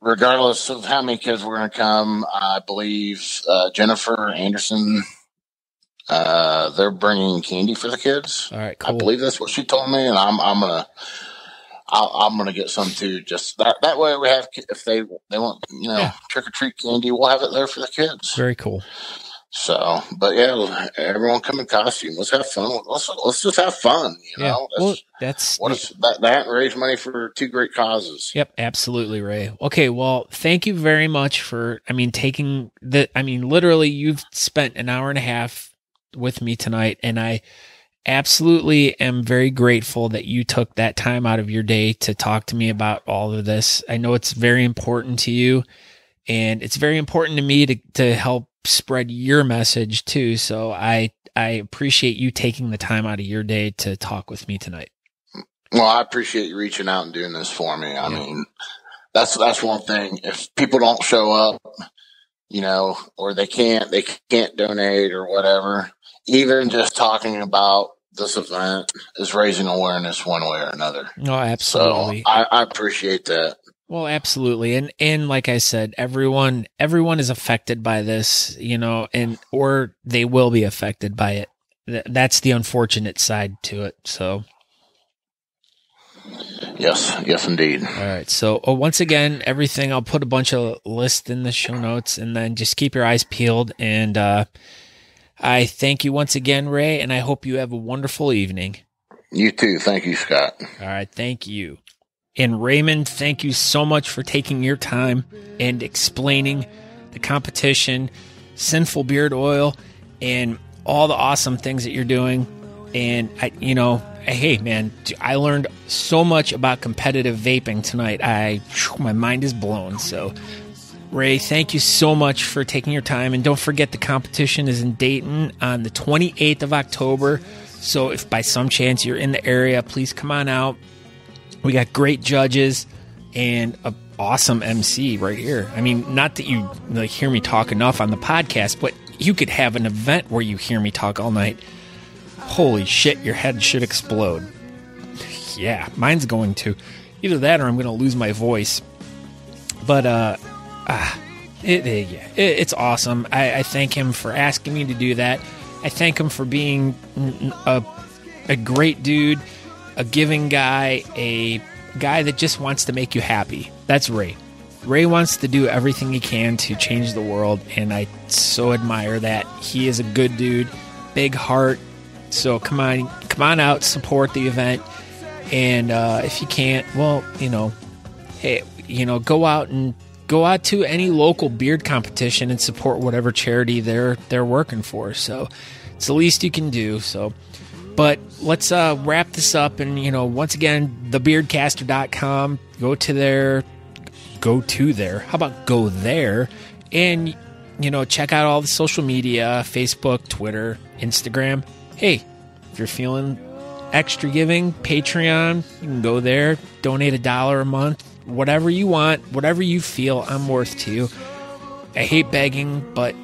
regardless of how many kids we're gonna come, I believe uh, Jennifer Anderson. Uh, they're bringing candy for the kids. All right, cool. I believe that's what she told me, and I'm I'm gonna i am gonna get some too. Just that that way we have if they they want you know yeah. trick or treat candy, we'll have it there for the kids. Very cool. So, but yeah, everyone come in costume. Let's have fun. Let's let's just have fun. You know, yeah. well, that's what is that, that raise money for two great causes. Yep, absolutely, Ray. Okay, well, thank you very much for. I mean, taking the. I mean, literally, you've spent an hour and a half with me tonight, and I absolutely am very grateful that you took that time out of your day to talk to me about all of this. I know it's very important to you and it's very important to me to, to help spread your message too. So I, I appreciate you taking the time out of your day to talk with me tonight. Well, I appreciate you reaching out and doing this for me. I yeah. mean, that's, that's one thing. If people don't show up, you know, or they can't, they can't donate or whatever, even just talking about this event is raising awareness one way or another. No, absolutely. So I, I appreciate that. Well, absolutely. And and like I said, everyone everyone is affected by this, you know, and or they will be affected by it. That's the unfortunate side to it. So Yes, yes, indeed. All right. So, oh, once again, everything, I'll put a bunch of lists in the show notes and then just keep your eyes peeled. And uh, I thank you once again, Ray, and I hope you have a wonderful evening. You too. Thank you, Scott. All right. Thank you. And Raymond, thank you so much for taking your time and explaining the competition, Synful Beard Oil, and all the awesome things that you're doing. And I, you know, hey man, I learned so much about competitive vaping tonight. I, my mind is blown. So Ray, thank you so much for taking your time. And don't forget the competition is in Dayton on the 28th of October. So if by some chance you're in the area, please come on out. We got great judges and a awesome MC right here. I mean, not that you like hear me talk enough on the podcast, but you could have an event where you hear me talk all night. Holy shit, your head should explode. Yeah, mine's going to. Either that or I'm going to lose my voice. But uh ah, it, it, yeah, it, it's awesome. I, I, thank him for asking me to do that. I thank him for being a, a great dude, a giving guy, a guy that just wants to make you happy. That's Ray. Ray wants to do everything he can to change the world, and I so admire that. He is a good dude, big heart. So come on, come on out, support the event, and uh, if you can't, well, you know, hey, you know, go out and go out to any local beard competition and support whatever charity they're they're working for. So it's the least you can do. So but let's uh, wrap this up and you know once again thebeardcaster.com go to their go to there how about go there and you know check out all the social media facebook twitter instagram hey if you're feeling extra giving patreon you can go there donate a dollar a month whatever you want, whatever you feel, I'm worth to you. I hate begging, but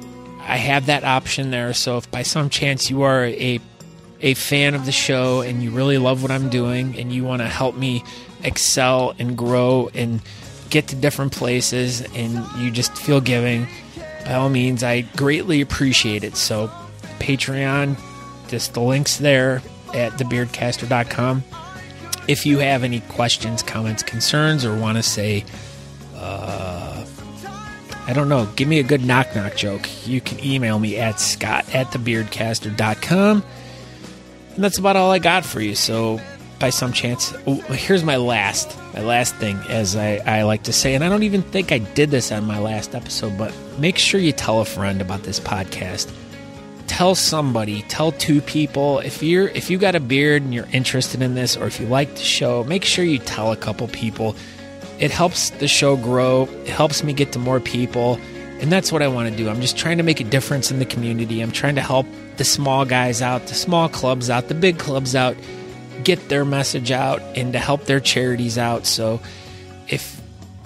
I have that option there. So if by some chance you are a a fan of the show and you really love what I'm doing and you want to help me excel and grow and get to different places and you just feel giving, by all means, I greatly appreciate it. So Patreon, just the links there at thebeardcaster.com if you have any questions, comments, concerns, or want to say, uh, I don't know, give me a good knock knock joke, you can email me at scott at thebeardcaster.com. And that's about all I got for you. So, by some chance, oh, here's my last, my last thing, as I, I like to say, and I don't even think I did this on my last episode, but make sure you tell a friend about this podcast tell somebody, tell two people. If you're if you got a beard and you're interested in this, or if you like the show, make sure you tell a couple people. It helps the show grow. It helps me get to more people. And that's what I want to do. I'm just trying to make a difference in the community. I'm trying to help the small guys out, the small clubs out, the big clubs out. get their message out and to help their charities out. So if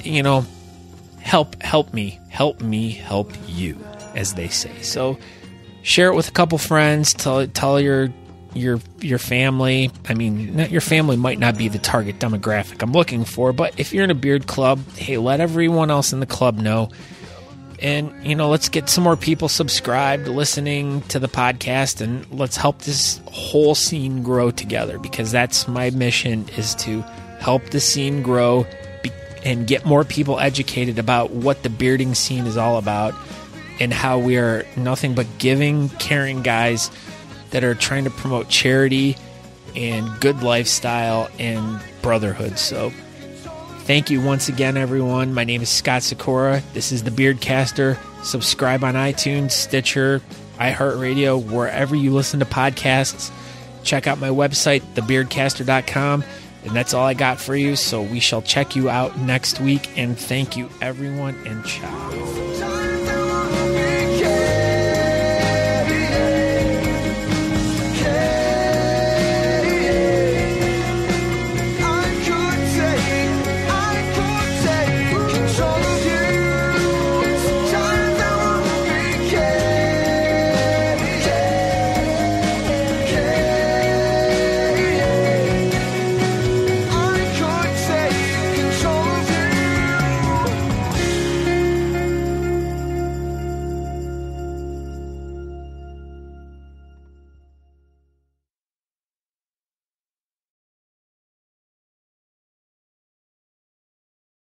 you know, help help me, help me help you, as they say. So share it with a couple friends. Tell tell your your your family. I mean, not, your family might not be the target demographic I'm looking for, but if you're in a beard club, hey, let everyone else in the club know. And you know, let's get some more people subscribed, listening to the podcast, and let's help this whole scene grow together. Because that's my mission: is to help the scene grow and get more people educated about what the bearding scene is all about and how we are nothing but giving, caring guys that are trying to promote charity and good lifestyle and brotherhood. So, thank you once again, everyone. My name is Scott Sykora. This is the Beardcaster. Subscribe on iTunes, Stitcher, iHeartRadio, wherever you listen to podcasts. Check out my website, thebeardcaster.com. And that's all I got for you. So we shall check you out next week. And thank you, everyone, and ciao.